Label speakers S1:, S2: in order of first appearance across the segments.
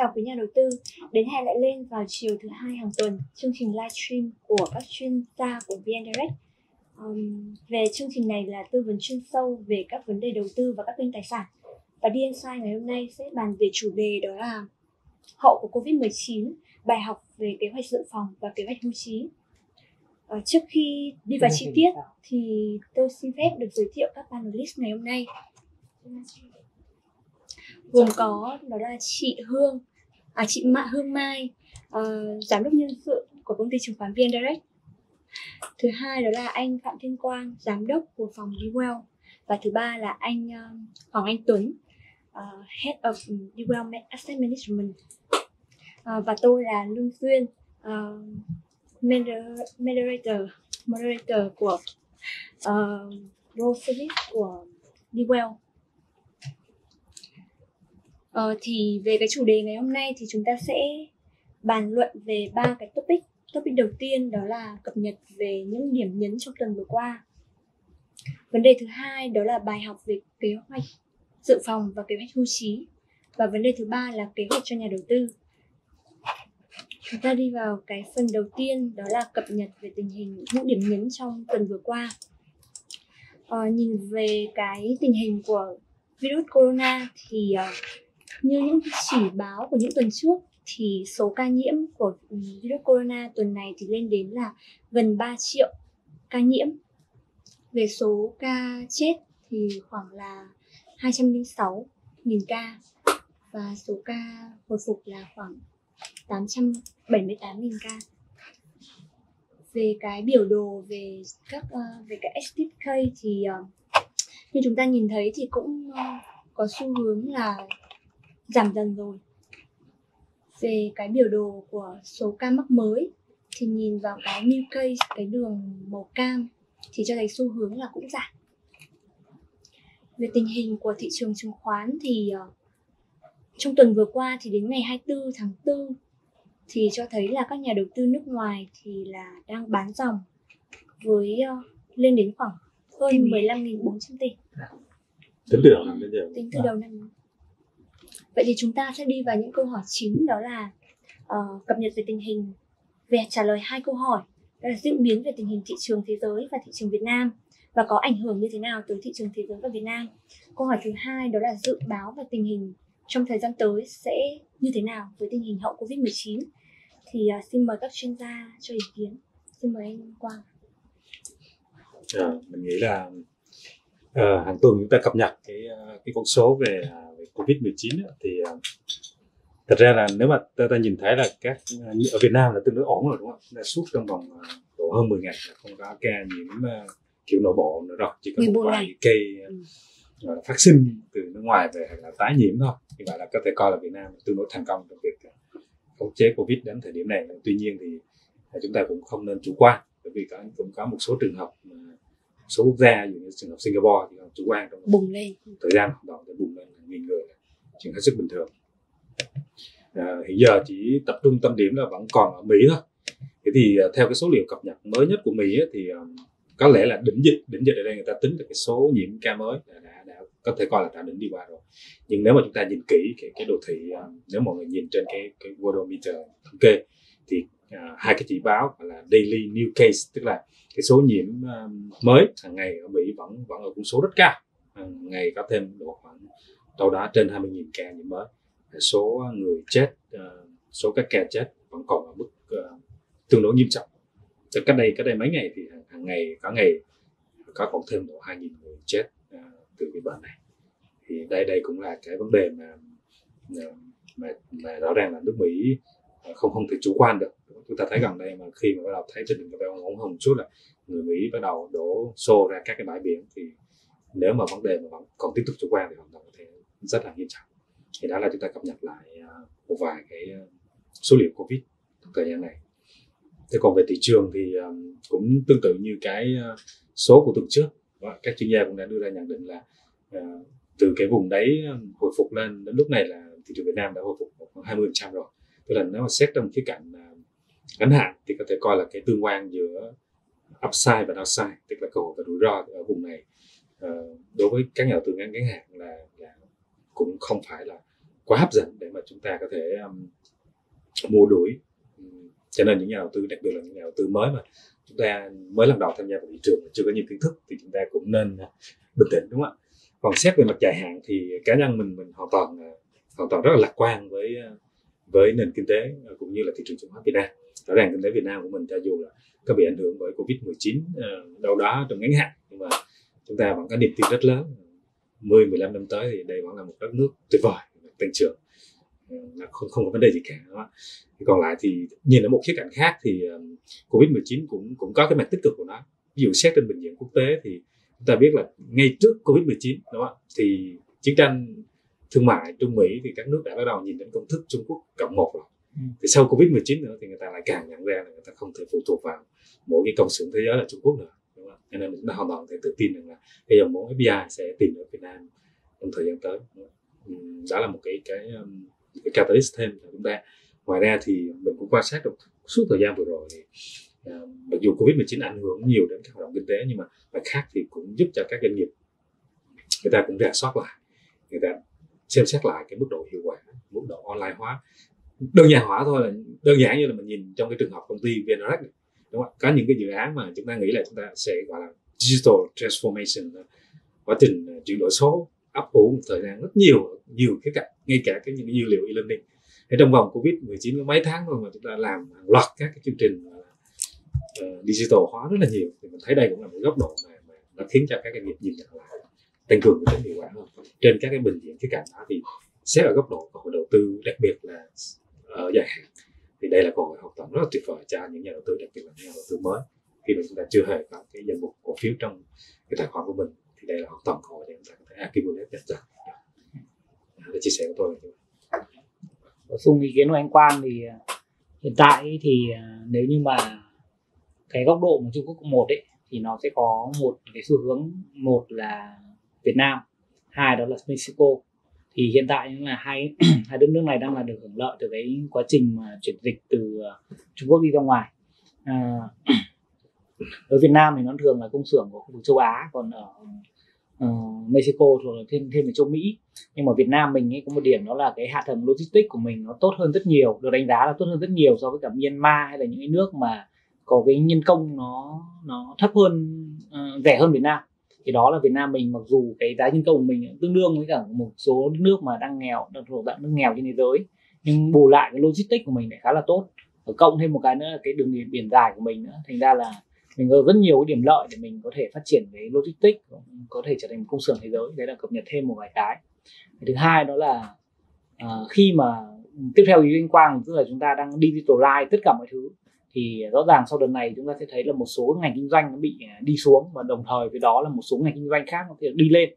S1: chào quý nhà đầu tư. Đến hẹn lại lên vào chiều thứ hai hàng tuần chương trình livestream của các chuyên gia của VN Direct. Um, về chương trình này là tư vấn chuyên sâu về các vấn đề đầu tư và các kênh tài sản. Và DNSI ngày hôm nay sẽ bàn về chủ đề đó là hậu của Covid-19, bài học về kế hoạch dự phòng và kế hoạch hưu trí. Uh, trước khi đi vào chi tiết thì tôi xin phép được giới thiệu các panelist ngày hôm nay gồm có đó là chị Hương à chị Mạ Hương Mai uh, giám đốc nhân sự của công ty chứng khoán VN Direct. Thứ hai đó là anh Phạm Thiên Quang giám đốc của phòng DeWell và thứ ba là anh uh, Hoàng Anh Tuấn uh, Head of DeWell Asset Management. Uh, và tôi là Lương Duyên uh, moderator moderator của uh, role service của DeWell Ờ, thì về cái chủ đề ngày hôm nay thì chúng ta sẽ bàn luận về ba cái topic. Topic đầu tiên đó là cập nhật về những điểm nhấn trong tuần vừa qua. Vấn đề thứ hai đó là bài học về kế hoạch dự phòng và kế hoạch hưu trí. Và vấn đề thứ ba là kế hoạch cho nhà đầu tư. Chúng ta đi vào cái phần đầu tiên đó là cập nhật về tình hình những điểm nhấn trong tuần vừa qua. Ờ, nhìn về cái tình hình của virus corona thì uh, như những chỉ báo của những tuần trước thì số ca nhiễm của ừ, virus corona tuần này thì lên đến là gần 3 triệu ca nhiễm. Về số ca chết thì khoảng là 206 nghìn ca và số ca hồi phục là khoảng 878 nghìn ca. Về cái biểu đồ về các uh, về cái STK thì uh, như chúng ta nhìn thấy thì cũng uh, có xu hướng là giảm dần rồi về cái biểu đồ của số ca mắc mới thì nhìn vào cái new case cái đường màu cam thì cho thấy xu hướng là cũng giảm về tình hình của thị trường chứng khoán thì uh, trong tuần vừa qua thì đến ngày 24 tháng 4 thì cho thấy là các nhà đầu tư nước ngoài thì là đang bán dòng với uh, lên đến khoảng hơn 15.400 tỷ.
S2: Tính từ đầu năm đến giờ.
S1: Tính từ đầu năm vậy thì chúng ta sẽ đi vào những câu hỏi chính đó là uh, cập nhật về tình hình về trả lời hai câu hỏi đó là diễn biến về tình hình thị trường thế giới và thị trường Việt Nam và có ảnh hưởng như thế nào tới thị trường thế giới và Việt Nam. Câu hỏi thứ hai đó là dự báo về tình hình trong thời gian tới sẽ như thế nào với tình hình hậu Covid-19. Thì uh, xin mời các chuyên gia cho ý kiến. Xin mời anh Quang.
S2: À, mình nghĩ là uh, hàng tuần chúng ta cập nhật cái cái con số về uh, Covid-19 thì uh, thật ra là nếu mà ta, ta nhìn thấy là các ở Việt Nam là tương đối ổn rồi đúng không? Là suốt trong vòng độ hơn 10 ngày là không có ca nhiễm kiểu nội bộ nữa rồi, chỉ có một vài cây uh, phát sinh từ nước ngoài về hay là tái nhiễm thôi. Như vậy là có thể coi là Việt Nam tương đối thành công trong việc khống chế Covid đến thời điểm này. Tuy nhiên thì chúng ta cũng không nên chủ quan bởi vì cũng có một số trường hợp mà số quốc gia như trường hợp Singapore thì chủ quan trong
S1: bùng lên.
S2: thời gian động để bùng lên nghìn người. Chuyện hết sức bình thường. À, hiện giờ chỉ tập trung tâm điểm là vẫn còn ở Mỹ thôi. Thế thì à, theo cái số liệu cập nhật mới nhất của Mỹ thì um, có lẽ là đỉnh dịch đỉnh dịch ở đây người ta tính được cái số nhiễm ca mới đã, đã, đã có thể coi là đã đỉnh đi qua rồi. Nhưng nếu mà chúng ta nhìn kỹ cái, cái đồ thị um, nếu mọi người nhìn trên cái cái worldometer thống kê thì uh, hai cái chỉ báo là daily new case tức là cái số nhiễm uh, mới hàng ngày ở Mỹ vẫn vẫn ở con số rất cao. Hàng ngày có thêm độ khoảng đâu đó trên 20.000 ca nhiễm mới. Số người chết uh, số các ca chết vẫn còn ở mức uh, tương đối nghiêm trọng. Từ cách đây cách đây mấy ngày thì hàng, hàng ngày có ngày có còn thêm độ 2.000 người chết uh, từ cái bệnh này. Thì đây đây cũng là cái vấn đề mà mà, mà rõ ràng là nước Mỹ không không thể chủ quan được chúng ta thấy gần đây mà khi mà bắt đầu thấy tình hình cái ổn hơn chút là người Mỹ bắt đầu đổ xô ra các cái bãi biển thì nếu mà vấn đề mà vẫn còn tiếp tục chủ quan thì hoàn toàn có thể rất là nghiêm trọng. Thì đó là chúng ta cập nhật lại à, một vài cái à, số liệu covid trong thời gian này. Thế còn về thị trường thì à, cũng tương tự như cái số của tuần trước. Các chuyên gia cũng đã đưa ra nhận định là từ cái vùng đấy hồi phục lên đến lúc này là thị trường Việt Nam đã hồi phục khoảng 20 trăm rồi. Tức là nếu mà xét trong khía cạnh ngắn hạn thì có thể coi là cái tương quan giữa upside và downside tức là cơ hội và rủi ro ở vùng này. Ờ, đối với các nhà đầu tư ngắn ngắn hạn là, là cũng không phải là quá hấp dẫn để mà chúng ta có thể um, mua đuổi. Cho nên những nhà đầu tư đặc biệt là những nhà đầu tư mới mà chúng ta mới lần đầu tham gia vào thị trường chưa có nhiều kiến thức thì chúng ta cũng nên à, bình tĩnh đúng không ạ? Còn xét về mặt dài hạn thì cá nhân mình mình hoàn toàn à, hoàn toàn rất là lạc quan với à, với nền kinh tế cũng như là thị trường chứng khoán Việt Nam rõ ràng kinh tế Việt Nam của mình, cho dù là có bị ảnh hưởng bởi Covid 19 ờ, đâu đó trong ngắn hạn, nhưng mà chúng ta vẫn có niềm tin rất lớn 10 15 năm tới thì đây vẫn là một đất nước tuyệt vời, tăng trưởng ờ, là không không có vấn đề gì cả đó. còn lại thì nhìn ở một khía cạnh khác thì ờ, covid 19 cũng cũng có cái mặt tích cực của nó ví dụ xét trên bình diện quốc tế thì chúng ta biết là ngay trước covid 19 đúng không thì chiến tranh thương mại Trung Mỹ thì các nước đã bắt đầu nhìn đến công thức Trung Quốc cộng một rồi. Ừ. thì sau covid 19 nữa thì người ta lại càng nhận ra là người ta không thể phụ thuộc vào mỗi cái công xưởng thế giới là Trung Quốc nữa, đúng không? cho nên chúng ta hoàn toàn thể tự tin rằng là cái dòng vốn FDI sẽ tìm ở Việt Nam trong thời gian tới ừ, đó là một cái cái um, cái catalyst thêm cho chúng ta. Ngoài ra thì mình cũng quan sát được suốt thời gian vừa rồi thì um, mặc dù covid 19 ảnh hưởng nhiều đến các hoạt động kinh tế nhưng mà mặt khác thì cũng giúp cho các doanh nghiệp người ta cũng rà soát lại, người ta xem xét lại cái mức độ hiệu quả, mức độ online hóa đơn giản hóa thôi là đơn giản như là mình nhìn trong cái trường hợp công ty VNRX đúng không? có những cái dự án mà chúng ta nghĩ là chúng ta sẽ gọi là digital transformation ờ, quá trình ờ, chuyển đổi số ấp ủ một thời gian rất nhiều nhiều cái cạnh ngay cả cái những dữ liệu e-learning. Thì trong vòng covid 19 có mấy tháng thôi mà chúng ta làm hàng loạt các cái chương trình uh, digital hóa rất là nhiều. Thì mình thấy đây cũng là một góc độ mà, mà nó khiến cho các doanh nghiệp nhìn nhận lại tăng cường cái tính hiệu quả hơn. Trên các cái bình diện cái cạnh đó thì xét ở góc độ của hội đầu tư đặc biệt là ở dài hạn thì đây là cơ hội học tập rất là tuyệt vời cho những nhà đầu tư, đặc biệt là những nhà đầu tư mới. Khi mà chúng ta chưa hề có cái danh mục cổ phiếu trong cái tài khoản của mình, thì đây là học tập cơ hội để chúng ta có thể accumulate dần dần để chia sẻ của tôi.
S3: Bổ sung ý kiến của anh Quang thì à, hiện tại thì à, nếu như mà cái góc độ mà Trung Quốc một ấy, thì nó sẽ có một cái xu hướng. Một là Việt Nam, hai đó là Mexico thì hiện tại là hai hai đất nước này đang là được hưởng lợi từ cái quá trình mà chuyển dịch từ ờ, Trung Quốc đi ra ngoài. Ờ, à, ở Việt Nam thì nó thường là công xưởng của khu vực châu Á còn ở uh, Mexico thuộc là thêm thêm về châu Mỹ. Nhưng mà Việt Nam mình ấy có một điểm đó là cái hạ tầng logistics của mình nó tốt hơn rất nhiều được đánh giá là tốt hơn rất nhiều so với cả Myanmar hay là những cái nước mà có cái nhân công nó nó thấp hơn uh, rẻ hơn Việt Nam thì đó là Việt Nam mình mặc dù cái giá nhân công của mình tương đương với cả một số nước mà đang nghèo đang thuộc dạng nước nghèo trên thế giới nhưng bù lại cái logistics của mình lại khá là tốt. Ở cộng thêm một cái nữa là cái đường biển dài của mình nữa thành ra là mình có rất nhiều cái điểm lợi để mình có thể phát triển cái logistics có thể trở thành một công xưởng thế giới. Đấy là cập nhật thêm một vài cái. Thứ hai đó là uh, khi mà tiếp theo ý anh quang tức là chúng ta đang digitalize tất cả mọi thứ thì rõ ràng sau đợt này chúng ta sẽ thấy là một số ngành kinh doanh nó bị à, đi xuống và đồng thời với đó là một số ngành kinh doanh khác nó sẽ đi lên.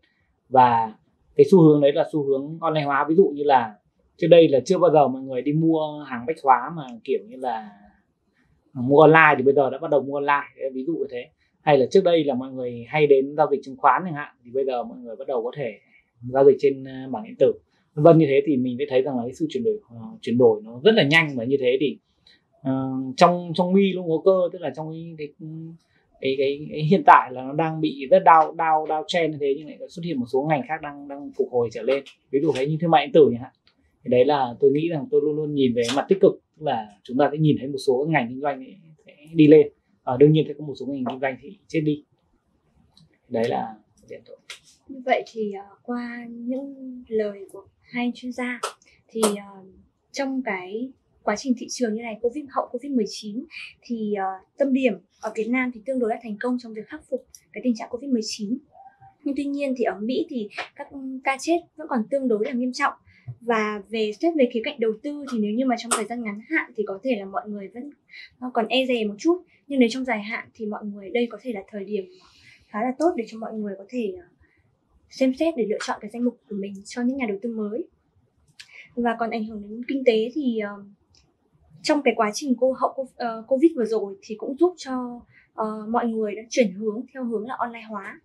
S3: Và cái xu hướng đấy là xu hướng online hóa. Ví dụ như là trước đây là chưa bao giờ mọi người đi mua hàng bách hóa mà kiểu như là mua online thì bây giờ đã bắt đầu mua online. Ví dụ như thế. Hay là trước đây là mọi người hay đến giao dịch chứng khoán chẳng hạn thì bây giờ mọi người bắt đầu có thể giao dịch trên à, bảng điện tử. Vân như thế thì mình sẽ thấy rằng là cái sự chuyển đổi uh, chuyển đổi nó rất là nhanh. Và như thế thì uh, trong trong mi luôn có cơ tức là trong cái cái, cái cái cái hiện tại là nó đang bị rất đau đau đau chen như thế nhưng lại xuất hiện một số ngành khác đang đang phục hồi trở lên. Ví dụ thế như thương mại điện tử chẳng hạn. Thì đấy là tôi nghĩ rằng tôi luôn luôn nhìn về mặt tích cực là chúng ta sẽ nhìn thấy một số ngành kinh doanh sẽ đi lên. À, đương nhiên sẽ có một số ngành kinh doanh thì chết đi. Đấy là hiện tượng
S1: như vậy thì uh, qua những lời của hai chuyên gia thì uh, trong cái quá trình thị trường như này covid hậu covid 19 thì uh, tâm điểm ở Việt Nam thì tương đối là thành công trong việc khắc phục cái tình trạng covid 19 nhưng tuy nhiên thì ở Mỹ thì các ca chết vẫn còn tương đối là nghiêm trọng. Và về xét về khía cạnh đầu tư thì nếu như mà trong thời gian ngắn hạn thì có thể là mọi người vẫn ờ, còn e dè một chút. Nhưng nếu trong dài hạn thì mọi người đây có thể là thời điểm khá là tốt để cho mọi người có thể ờ, xem xét để lựa chọn cái danh mục của mình cho những nhà đầu tư mới. Và còn ảnh hưởng đến kinh tế thì uh, trong cái quá trình cô hậu uh, covid vừa rồi thì cũng giúp cho uh, mọi người đã chuyển hướng theo hướng là online hóa.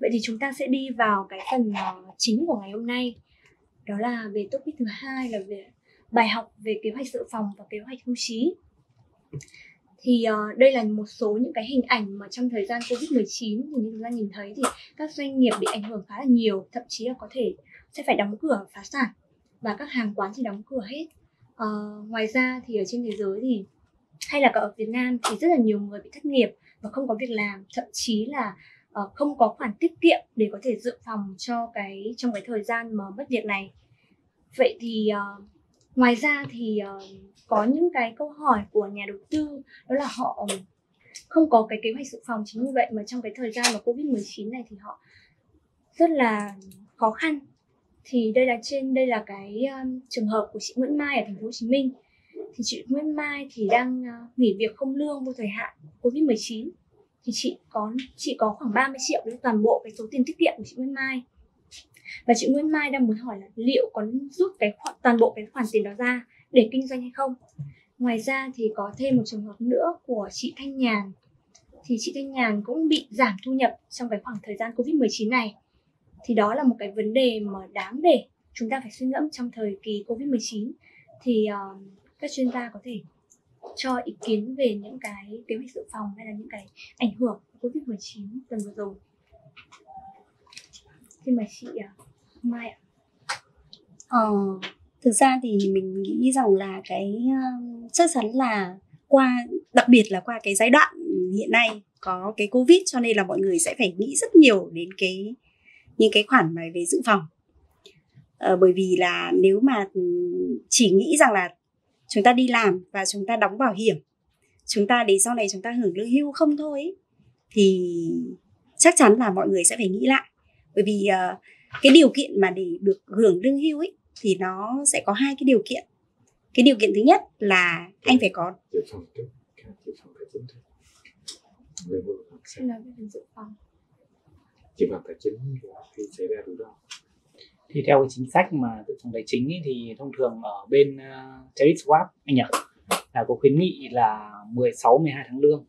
S1: Vậy thì chúng ta sẽ đi vào cái phần uh, chính của ngày hôm nay. Đó là về topic thứ hai là về bài học về kế hoạch dự phòng và kế hoạch hưu trí. Thì uh, đây là một số những cái hình ảnh mà trong thời gian Covid-19 thì như chúng ta nhìn thấy thì các doanh nghiệp bị ảnh hưởng khá là nhiều, thậm chí là có thể sẽ phải đóng cửa phá sản. và các hàng quán thì đóng cửa hết uh, ngoài ra thì ở trên thế giới thì hay là cả ở Việt Nam thì rất là nhiều người bị thất nghiệp và không có việc làm. Thậm chí là uh, không có khoản tiết kiệm để có thể dự phòng cho cái trong cái thời gian mà mất việc này. Vậy thì uh, ngoài ra thì uh, có những cái câu hỏi của nhà đầu tư đó là họ không có cái kế hoạch dự phòng chính như vậy mà trong cái thời gian mà covid 19 này thì họ rất là khó khăn thì đây là trên đây là cái um, trường hợp của chị Nguyễn Mai ở thành phố Hồ Chí Minh. Thì chị Nguyễn Mai thì đang uh, nghỉ việc không lương vô thời hạn covid 19 thì chị có chị có khoảng 30 triệu với toàn bộ cái số tiền tiết kiệm của chị Nguyễn Mai. Và chị Nguyễn Mai đang muốn hỏi là liệu có rút cái khoản, toàn bộ cái khoản tiền đó ra để kinh doanh hay không? Ngoài ra thì có thêm một trường hợp nữa của chị Thanh Nhàn. Thì chị Thanh Nhàn cũng bị giảm thu nhập trong cái khoảng thời gian Covid-19 này thì đó là một cái vấn đề mà đáng để chúng ta phải suy ngẫm trong thời kỳ Covid-19 thì uh, các chuyên gia có thể cho ý kiến về những cái kế hoạch dự phòng hay là những cái ảnh hưởng của Covid-19 tuần vừa rồi. Xin mời chị uh, Mai ạ.
S4: Ờ, thực ra thì mình nghĩ rằng là cái uh, chắc chắn là qua đặc biệt là qua cái giai đoạn hiện nay có cái covid cho nên là mọi người sẽ phải nghĩ rất nhiều đến cái những cái khoản mà về dự phòng. Ờ, bởi vì là nếu mà chỉ nghĩ rằng là chúng ta đi làm và chúng ta đóng bảo hiểm chúng ta để sau này chúng ta hưởng lương hưu không thôi ấy, thì chắc chắn là mọi người sẽ phải nghĩ lại. Bởi vì uh, cái điều kiện mà để được hưởng lương hưu ấy thì nó sẽ có hai cái điều kiện. Cái điều kiện thứ nhất là anh phải có
S2: dự phòng dự phòng tài chính khi xảy ra rủi ro?
S3: Thì theo cái chính sách mà dự phòng tài chính ấy, thì thông thường ở bên uh, credit swap anh nhỉ là có khuyến nghị là 16 12 tháng lương.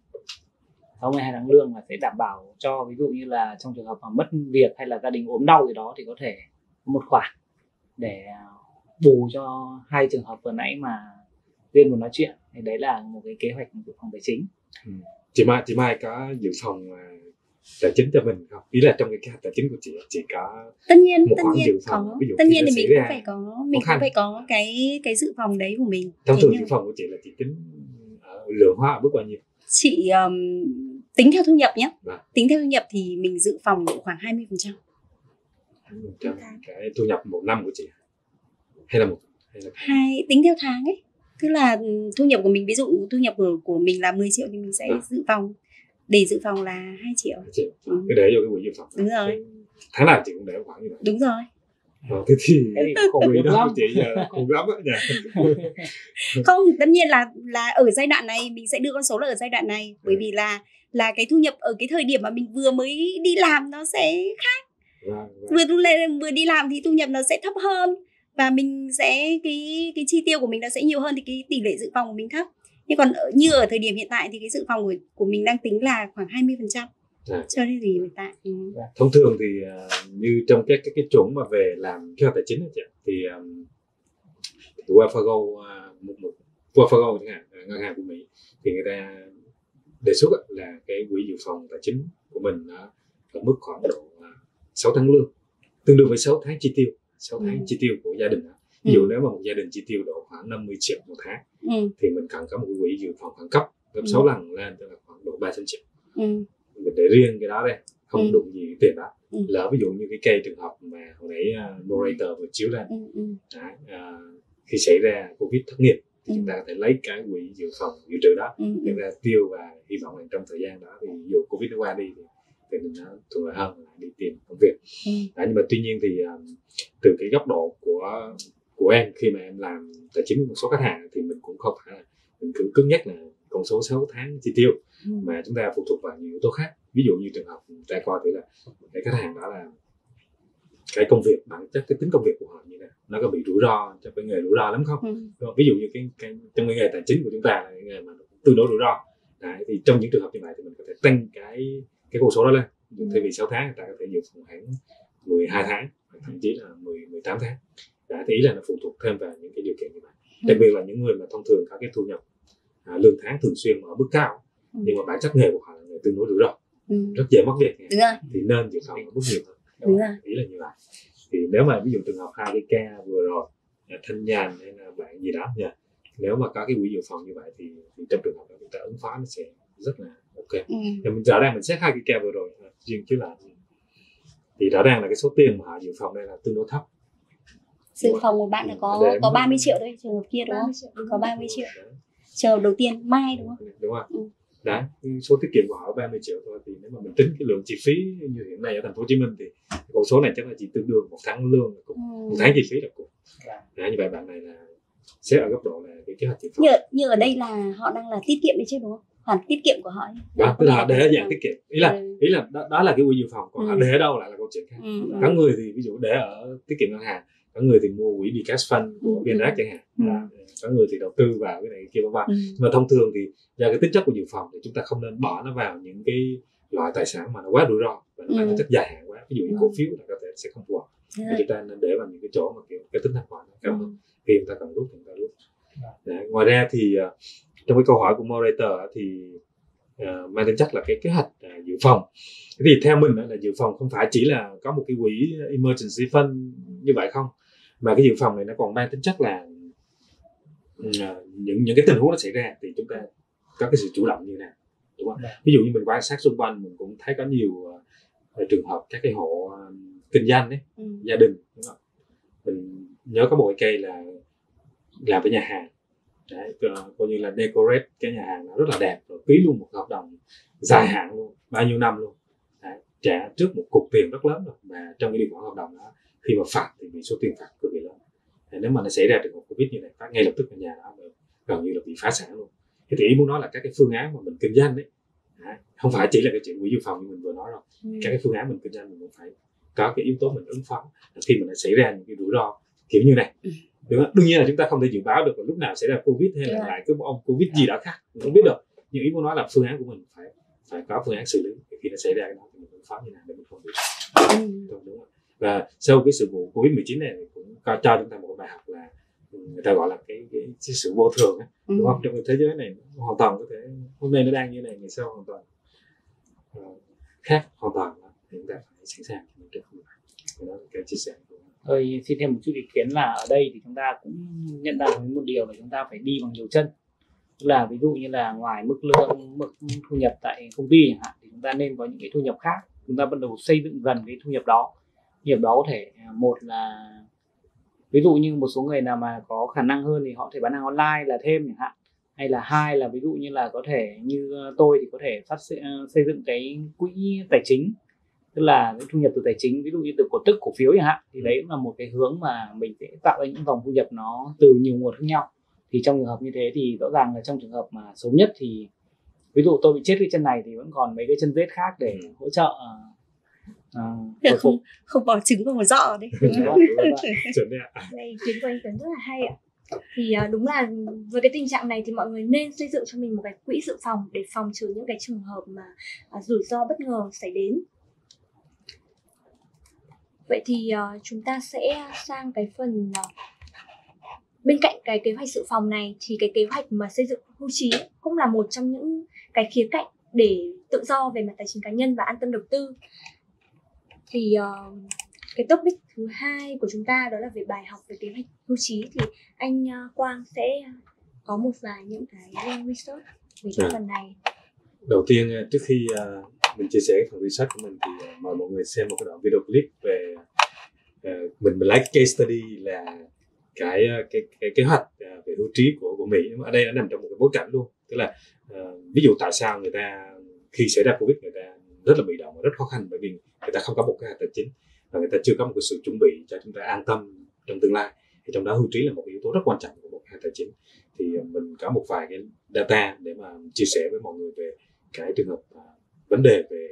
S3: 6 12 tháng lương là sẽ đảm bảo cho ví dụ như là trong trường hợp mà mất việc hay là gia đình ốm đau gì đó thì có thể một khoản để bù cho hai trường hợp vừa nãy mà duyên vừa nói chuyện. Thì đấy là một cái kế hoạch dự phòng tài chính.
S2: Ừ. chị mai chị mai có dự phòng tài chính cho mình không? Ý là trong cái kế hoạch tài chính của chị chị có
S4: tất nhiên
S2: một
S4: tất
S2: khoản
S4: nhiên
S2: dự phòng,
S4: có.
S2: ví dụ
S4: tất nhiên thì mình cũng phải có mình cũng phải có cái cái dự phòng đấy của mình.
S2: Thông thường dự phòng của chị là chị tính ở lượng hóa ở mức bao nhiêu?
S4: Chị um, tính theo thu nhập nhé.
S2: Vâng.
S4: tính theo thu nhập thì mình dự phòng độ khoảng 20%
S2: phần trăm. cái thu nhập một năm của chị hay là một hay là
S4: hai tính theo tháng ấy. Tức là thu nhập của mình ví dụ thu nhập của, của mình là 10 triệu thì mình sẽ
S2: À.
S4: dự phòng để dự phòng là 2 triệu.
S2: Hai triệu.
S4: Ừ.
S2: cứ để vô cái quỹ dự phòng.
S4: Đúng rồi.
S2: tháng nào chị cũng để khoảng như vậy.
S4: Đúng rồi.
S2: Ờ, thế thì
S3: khổ lắm.
S2: đó chị giờ khủng lắm á nhỉ.
S4: Không tất nhiên là là ở giai đoạn này mình sẽ đưa con số là ở giai đoạn này. Bởi vì là là cái thu nhập ở cái thời điểm mà mình vừa mới đi làm nó sẽ
S2: Vâng, vâng.
S4: vừa thu lên vừa đi làm thì thu nhập nó sẽ thấp hơn. Và mình sẽ cái cái chi tiêu của mình nó sẽ nhiều hơn thì cái tỷ lệ dự phòng của mình thấp nhưng còn như ở thời điểm hiện tại thì cái dự phòng của, của mình đang tính là khoảng 20%
S2: À.
S4: cho đến điểm hiện tại ừ.
S2: thông thường thì ờ, như trong các cái, cái chuẩn mà về làm kế hoạch tài chính chị thì um, thì Wells Fargo uh, một, một Wells Fargo chẳng hạn ờ, ngân hàng của Mỹ thì người ta đề xuất là cái quỹ dự phòng tài chính của mình nó ở mức khoảng độ uh, 6 tháng lương tương đương với 6 tháng chi tiêu 6 tháng
S4: Ừ.
S2: chi tiêu của gia đình đó. Ví dụ nếu mà một gia đình chi tiêu độ khoảng 50 triệu một tháng
S4: Ừ.
S2: thì mình cần có một quỹ dự phòng khẩn cấp gấp
S4: Ừ.
S2: 6 lần lên tức là khoảng độ 300 triệu
S4: Ừ.
S2: mình để riêng cái đó đây không
S4: Ừ.
S2: đụng gì cái tiền đó
S4: Ừ.
S2: lỡ ví dụ như cái cây trường hợp mà hồi nãy uh, moderator vừa chiếu lên
S4: Ừ. Ừ.
S2: Đấy, à, khi xảy ra covid thất nghiệp thì
S4: Ừ.
S2: chúng ta có thể lấy cái quỹ dự phòng dự trữ đó
S4: Ừ.
S2: để ra tiêu và hy vọng là trong thời gian đó thì dù covid nó qua đi thì thì mình nó thuận lợi hơn là đi tìm công việc
S4: Ừ.
S2: Đấy, nhưng mà tuy nhiên thì um, từ cái góc độ của của em khi mà em làm tài chính với một số khách hàng thì mình cũng không phải là mình cứ cứng nhắc là con số 6 tháng chi tiêu
S4: Ừ.
S2: mà chúng ta phụ thuộc vào nhiều yếu tố khác ví dụ như trường hợp ta coi thì là cái khách hàng đó là cái công việc bản chất cái tính công việc của họ như nào nó có bị rủi ro trong cái nghề rủi ro lắm không
S4: Ừ.
S2: Ví dụ như cái, cái trong cái nghề tài chính của chúng ta là cái nghề mà tương đối rủi ro Đấy, thì trong những trường hợp như vậy thì mình có thể tăng cái cái con số đó lên
S4: Ừ.
S2: thay vì 6 tháng ta có thể dự phòng khoảng 12 tháng hoặc thậm chí là 10 18 tháng Đấy, thì ý là nó phụ thuộc thêm vào những cái điều kiện như vậy
S4: Ừ.
S2: đặc biệt là những người mà thông thường có cái thu nhập à, lương tháng thường xuyên ở mức cao
S4: Ừ.
S2: nhưng mà bản chất nghề của họ là nghề tương đối rủi ro
S4: Ừ.
S2: rất dễ mất việc
S4: đúng rồi
S2: thì nên dự phòng ở mức nhiều hơn
S4: đúng rồi
S2: ý là như vậy thì nếu mà ví dụ trường hợp hai cái ca vừa rồi thanh nhàn hay là bạn gì đó nha nếu mà có cái quỹ dự phòng như vậy thì, thì trong trường hợp đó chúng ta ứng phó nó sẽ rất là ok
S4: ừ.
S2: thì mình rõ ràng mình xét hai cái kèo vừa rồi à, riêng chứ là thì rõ ràng là cái số tiền mà họ dự phòng đây là tương đối thấp
S4: dự phòng một bạn là có
S2: Để-
S4: có 30 triệu thôi trường hợp kia đúng
S1: 30
S4: không
S1: triệu,
S4: có
S1: không?
S4: 30 triệu trường hợp đầu tiên mai đúng không
S2: đúng không
S4: Ừ.
S2: đấy số tiết kiệm của họ 30 triệu thôi thì nếu mà mình tính cái lượng chi phí như hiện nay ở thành phố Hồ Chí Minh thì con số này chắc là chỉ tương đương một tháng lương là cũng
S4: ừ.
S2: một tháng chi phí là cũng
S3: Dạ.
S2: đấy, như vậy bạn này là sẽ ở góc độ là cái kế hoạch dự phòng
S4: như, như ở đây là họ đang là tiết kiệm đấy chứ đúng không khoản tiết kiệm của họ ấy.
S2: đó tức là họ để ở dạng tiết kiệm ý là
S4: Ừ.
S2: ý là đó, đó là cái quỹ dự phòng còn họ
S4: Ừ.
S2: để ở đâu lại là câu chuyện khác
S4: Ừ, ừ.
S2: có người thì ví dụ để ở tiết kiệm ngân hàng có người thì mua quỹ Bcash Fund của
S4: Ừ,
S2: VNREX
S4: ừ.
S2: chẳng hạn
S4: Ừ.
S2: Đó. có người thì đầu tư vào cái này kia vân vân
S4: Ừ.
S2: mà thông thường thì do cái tính chất của dự phòng thì chúng ta không nên bỏ nó vào những cái loại tài sản mà nó quá rủi ro và nó mang
S4: Ừ.
S2: tính chất dài hạn quá ví dụ như
S4: Ừ.
S2: cổ phiếu là có thể sẽ không phù hợp thì
S4: rồi.
S2: chúng ta nên để vào những cái chỗ mà kiểu cái tính thanh khoản nó cao hơn
S4: Ừ.
S2: khi chúng ta cần rút chúng ta rút Đấy. ngoài ra thì ờ, trong cái câu hỏi của moderator thì ờ, mang tính chất là cái kế hoạch ờ, dự phòng thì theo mình là dự phòng không phải chỉ là có một cái quỹ emergency fund như vậy không mà cái dự phòng này nó còn mang tính chất là ừ, ờ, những những cái tình huống nó xảy ra thì chúng ta có cái sự chủ động như thế nào đúng không
S3: Dạ.
S2: ví dụ như mình quan sát xung quanh mình cũng thấy có nhiều ờ, trường hợp các cái hộ kinh doanh ấy
S4: Ừ.
S2: gia đình đúng không? mình nhớ có một cái cây là làm với nhà hàng đấy ờ, coi như là decorate cái nhà hàng nó rất là đẹp rồi ký luôn một hợp đồng dài hạn luôn bao nhiêu năm luôn đấy, trả trước một cục tiền rất lớn rồi mà trong cái điều khoản hợp đồng đó khi mà phạt thì bị số tiền phạt cực kỳ lớn Đấy, nếu mà nó xảy ra trường hợp covid như này phát ngay lập tức ở nhà đó gần như là bị phá sản luôn thế thì ý muốn nói là các cái phương án mà mình kinh doanh đấy không phải chỉ là cái chuyện quỹ dự phòng như mình vừa nói rồi
S4: Ừ.
S2: các cái phương án mình kinh doanh mình cũng phải có cái yếu tố mình ứng phó khi mà nó xảy ra những cái rủi ro kiểu như này
S4: Ừ.
S2: đúng không? đương nhiên là chúng ta không thể dự báo được là lúc nào xảy ra covid hay là
S4: rồi.
S2: lại cái ông covid gì đó khác mình không biết được nhưng ý muốn nói là phương án của mình phải phải có phương án xử lý Thì khi nó xảy ra cái đó thì mình ứng phó như nào để mình không bị
S4: Ừ.
S2: đúng đúng không? Và sau cái sự vụ covid 19 này cũng có cho chúng ta một cái bài học là ừ, người ta gọi là cái, cái, cái sự vô thường á
S4: Ừ.
S2: đúng không trong cái thế giới này hoàn toàn có thể hôm nay nó đang như này ngày sau hoàn toàn ờ, khác hoàn toàn thì chúng ta phải sẵn sàng cho những đó là cái chia sẻ của
S3: Tôi xin thêm một chút ý kiến là ở đây thì chúng ta cũng nhận ra một điều là chúng ta phải đi bằng nhiều chân. Tức là ví dụ như là ngoài mức lương, mức thu nhập tại công ty chẳng hạn thì chúng ta nên có những cái thu nhập khác. Chúng ta bắt đầu xây dựng dần cái thu nhập đó. Nhập đó có thể à, một là ví dụ như một số người nào mà có khả năng hơn thì họ có thể bán hàng online là thêm chẳng hạn. Hay là hai là ví dụ như là có thể như tôi thì có thể phát xây, xây dựng cái quỹ tài chính tức là thu nhập từ tài chính ví dụ như từ cổ tức cổ phiếu chẳng hạn thì đấy cũng là một cái hướng mà mình sẽ tạo ra những dòng thu nhập nó từ nhiều nguồn khác nhau thì trong trường hợp như thế thì rõ ràng là trong trường hợp mà xấu nhất thì ví dụ tôi bị chết cái chân này thì vẫn còn mấy cái chân rết khác để
S2: Ừ.
S3: hỗ trợ
S4: Được
S3: hồi phục
S4: không không bỏ trứng vào một giỏ đấy
S2: chuẩn đấy ạ
S1: Đây, ý kiến của anh Tuấn rất là hay ạ. Thì à, đúng là với cái tình trạng này thì mọi người nên xây dựng cho mình một cái quỹ dự phòng để phòng trừ những cái trường hợp mà à, rủi ro bất ngờ xảy đến. Vậy thì à, chúng ta sẽ sang cái phần à, bên cạnh cái kế hoạch dự phòng này thì cái kế hoạch mà xây dựng hưu trí cũng là một trong những cái khía cạnh để tự do về mặt tài chính cá nhân và an tâm đầu tư. Thì à, cái topic thứ hai của chúng ta đó là về bài học về kế hoạch hưu trí. Thì anh uh, Quang sẽ có một vài những cái uh, research về cái
S2: À.
S1: phần này.
S2: Đầu tiên ờ, trước khi ờ, mình chia sẻ cái phần research của mình thì ờ, mời mọi người xem một cái đoạn video clip về ờ, mình mình lấy case study là cái cái cái kế hoạch về hưu trí của của Mỹ. Ở đây nó nằm trong một cái bối cảnh luôn. Tức là ờ, ví dụ tại sao người ta khi xảy ra covid người ta rất là bị động và rất khó khăn bởi vì người ta không có một cái tài chính và người ta chưa có một cái sự chuẩn bị cho chúng ta an tâm trong tương lai thì trong đó hưu trí là một yếu tố rất quan trọng của một tài chính thì ờ, mình có một vài cái data để mà chia sẻ với mọi người về cái trường hợp à, vấn đề về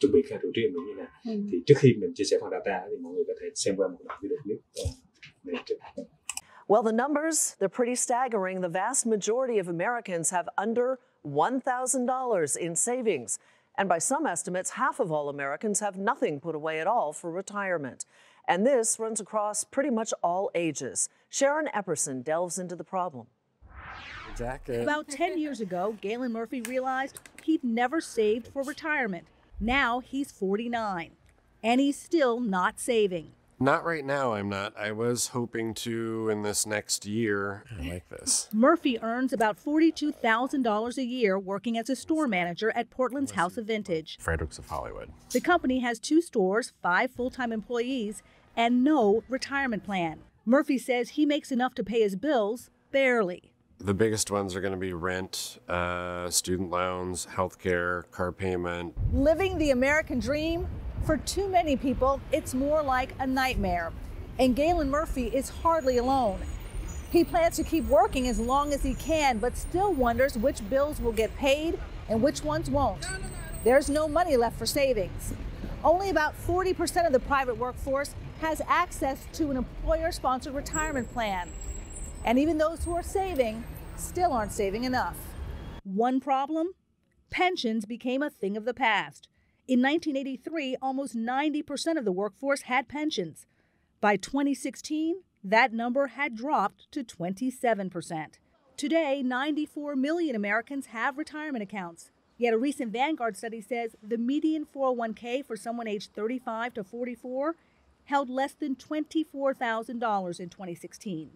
S2: chuẩn bị khai hưu trí của mình như thế nào
S4: Ừ.
S2: thì trước khi mình chia sẻ phần data thì mọi người có thể xem qua một đoạn video clip uh, này trước.
S5: Well, the numbers, they're pretty staggering. The vast majority of Americans have under $1,000 in savings. And by some estimates, half of all Americans have nothing put away at all for retirement. And this runs across pretty much all ages. Sharon Epperson delves into the problem.
S6: Jack, uh,
S7: About 10 years ago, Galen Murphy realized he'd never saved for retirement. Now he's 49, and he's still not saving.
S6: Not right now, I'm not. I was hoping to in this next year. I like this.
S7: Murphy earns about $42,000 a year working as a store manager at Portland's House of Vintage.
S6: Fredericks of Hollywood.
S7: The company has two stores, five full time employees, and no retirement plan. Murphy says he makes enough to pay his bills, barely.
S6: The biggest ones are going to be rent, uh, student loans, healthcare, car payment.
S7: Living the American dream? For too many people, it's more like a nightmare. And Galen Murphy is hardly alone. He plans to keep working as long as he can, but still wonders which bills will get paid and which ones won't. There's no money left for savings. Only about 40% of the private workforce has access to an employer sponsored retirement plan. And even those who are saving still aren't saving enough. One problem pensions became a thing of the past. In 1983, almost 90% of the workforce had pensions. By 2016, that number had dropped to 27%. Today, 94 million Americans have retirement accounts. Yet a recent Vanguard study says the median 401k for someone aged 35 to 44 held less than $24,000 in 2016.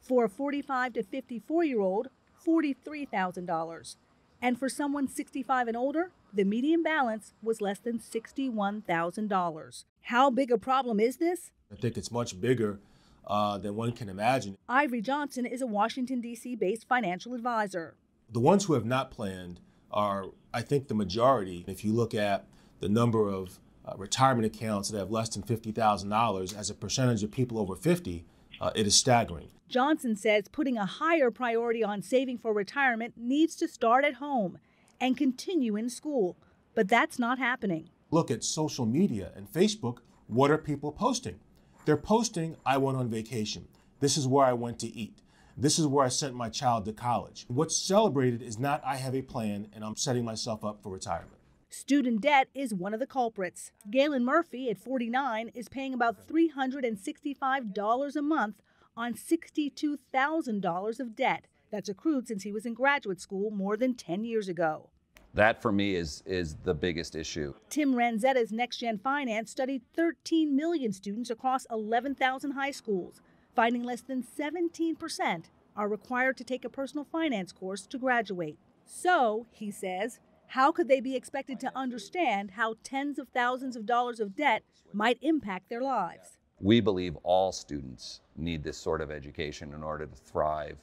S7: For a 45 to 54 year old, $43,000. And for someone 65 and older, the median balance was less than $61,000. How big a problem is this?
S8: I think it's much bigger uh, than one can imagine.
S7: Ivory Johnson is a Washington, D.C. based financial advisor.
S8: The ones who have not planned are, I think, the majority. If you look at the number of uh, retirement accounts that have less than $50,000 as a percentage of people over 50, uh, it is staggering.
S7: Johnson says putting a higher priority on saving for retirement needs to start at home and continue in school. But that's not happening.
S8: Look at social media and Facebook. What are people posting? They're posting, I went on vacation. This is where I went to eat. This is where I sent my child to college. What's celebrated is not, I have a plan and I'm setting myself up for retirement.
S7: Student debt is one of the culprits. Galen Murphy, at 49, is paying about $365 a month on $62,000 of debt that's accrued since he was in graduate school more than 10 years ago.
S9: That for me is is the biggest issue.
S7: Tim Ranzetta's Next Gen Finance studied 13 million students across 11,000 high schools, finding less than 17% are required to take a personal finance course to graduate. So, he says, how could they be expected to understand how tens of thousands of dollars of debt might impact their lives?
S9: We believe all students need this sort of education in order to thrive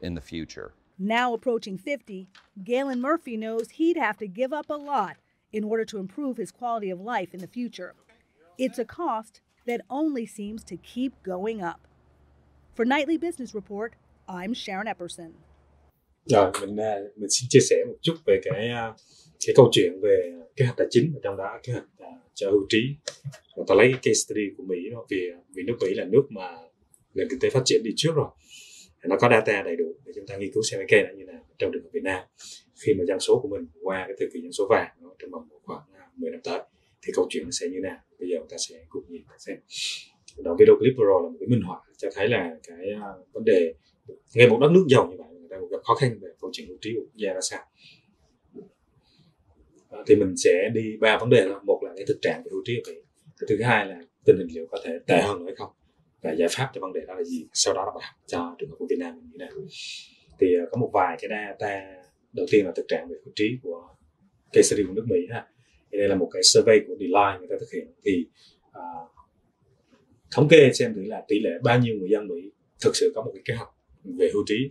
S9: in the future.
S7: Now approaching 50, Galen Murphy knows he'd have to give up a lot in order to improve his quality of life in the future. It's a cost that only seems to keep going up. For Nightly Business Report, I'm Sharon Epperson.
S2: Rồi mình à, mình xin chia sẻ một chút về cái à, cái câu chuyện về kế hoạch tài chính ở trong đó kế hoạch uh, cho hưu trí. Và ta lấy cái case study của Mỹ đó vì vì nước Mỹ là nước mà nền kinh tế phát triển đi trước rồi. Nó có data đầy đủ để chúng ta nghiên cứu xem cái cây nó như nào trong trường hợp Việt Nam. Khi mà dân số của mình qua cái thời kỳ dân số vàng nó trong vòng khoảng à, 10 năm tới thì câu chuyện nó sẽ như nào? Bây giờ chúng ta sẽ cùng nhìn xem. Đoạn video clip vừa rồi là một cái minh họa cho thấy là cái à, vấn đề ngay một đất nước giàu như vậy người ta gặp khó khăn về câu chuyện hưu trí của quốc gia ra sao thì mình sẽ đi ba vấn đề là một là cái thực trạng về hưu trí ở Mỹ thứ hai là tình hình liệu có thể tệ hơn nữa hay không? Và giải pháp cho vấn đề đó là gì? Sau đó là bài học cho trường hợp của Việt Nam mình như thế nào. Thì ờ, có một vài cái data. Đầu tiên là thực trạng về hưu trí của case study của nước Mỹ ha. Thì đây là một cái survey của Deloitte người ta thực hiện. Thì à, thống kê xem thử là tỷ lệ bao nhiêu người dân Mỹ thực sự có một cái kế hoạch về hưu trí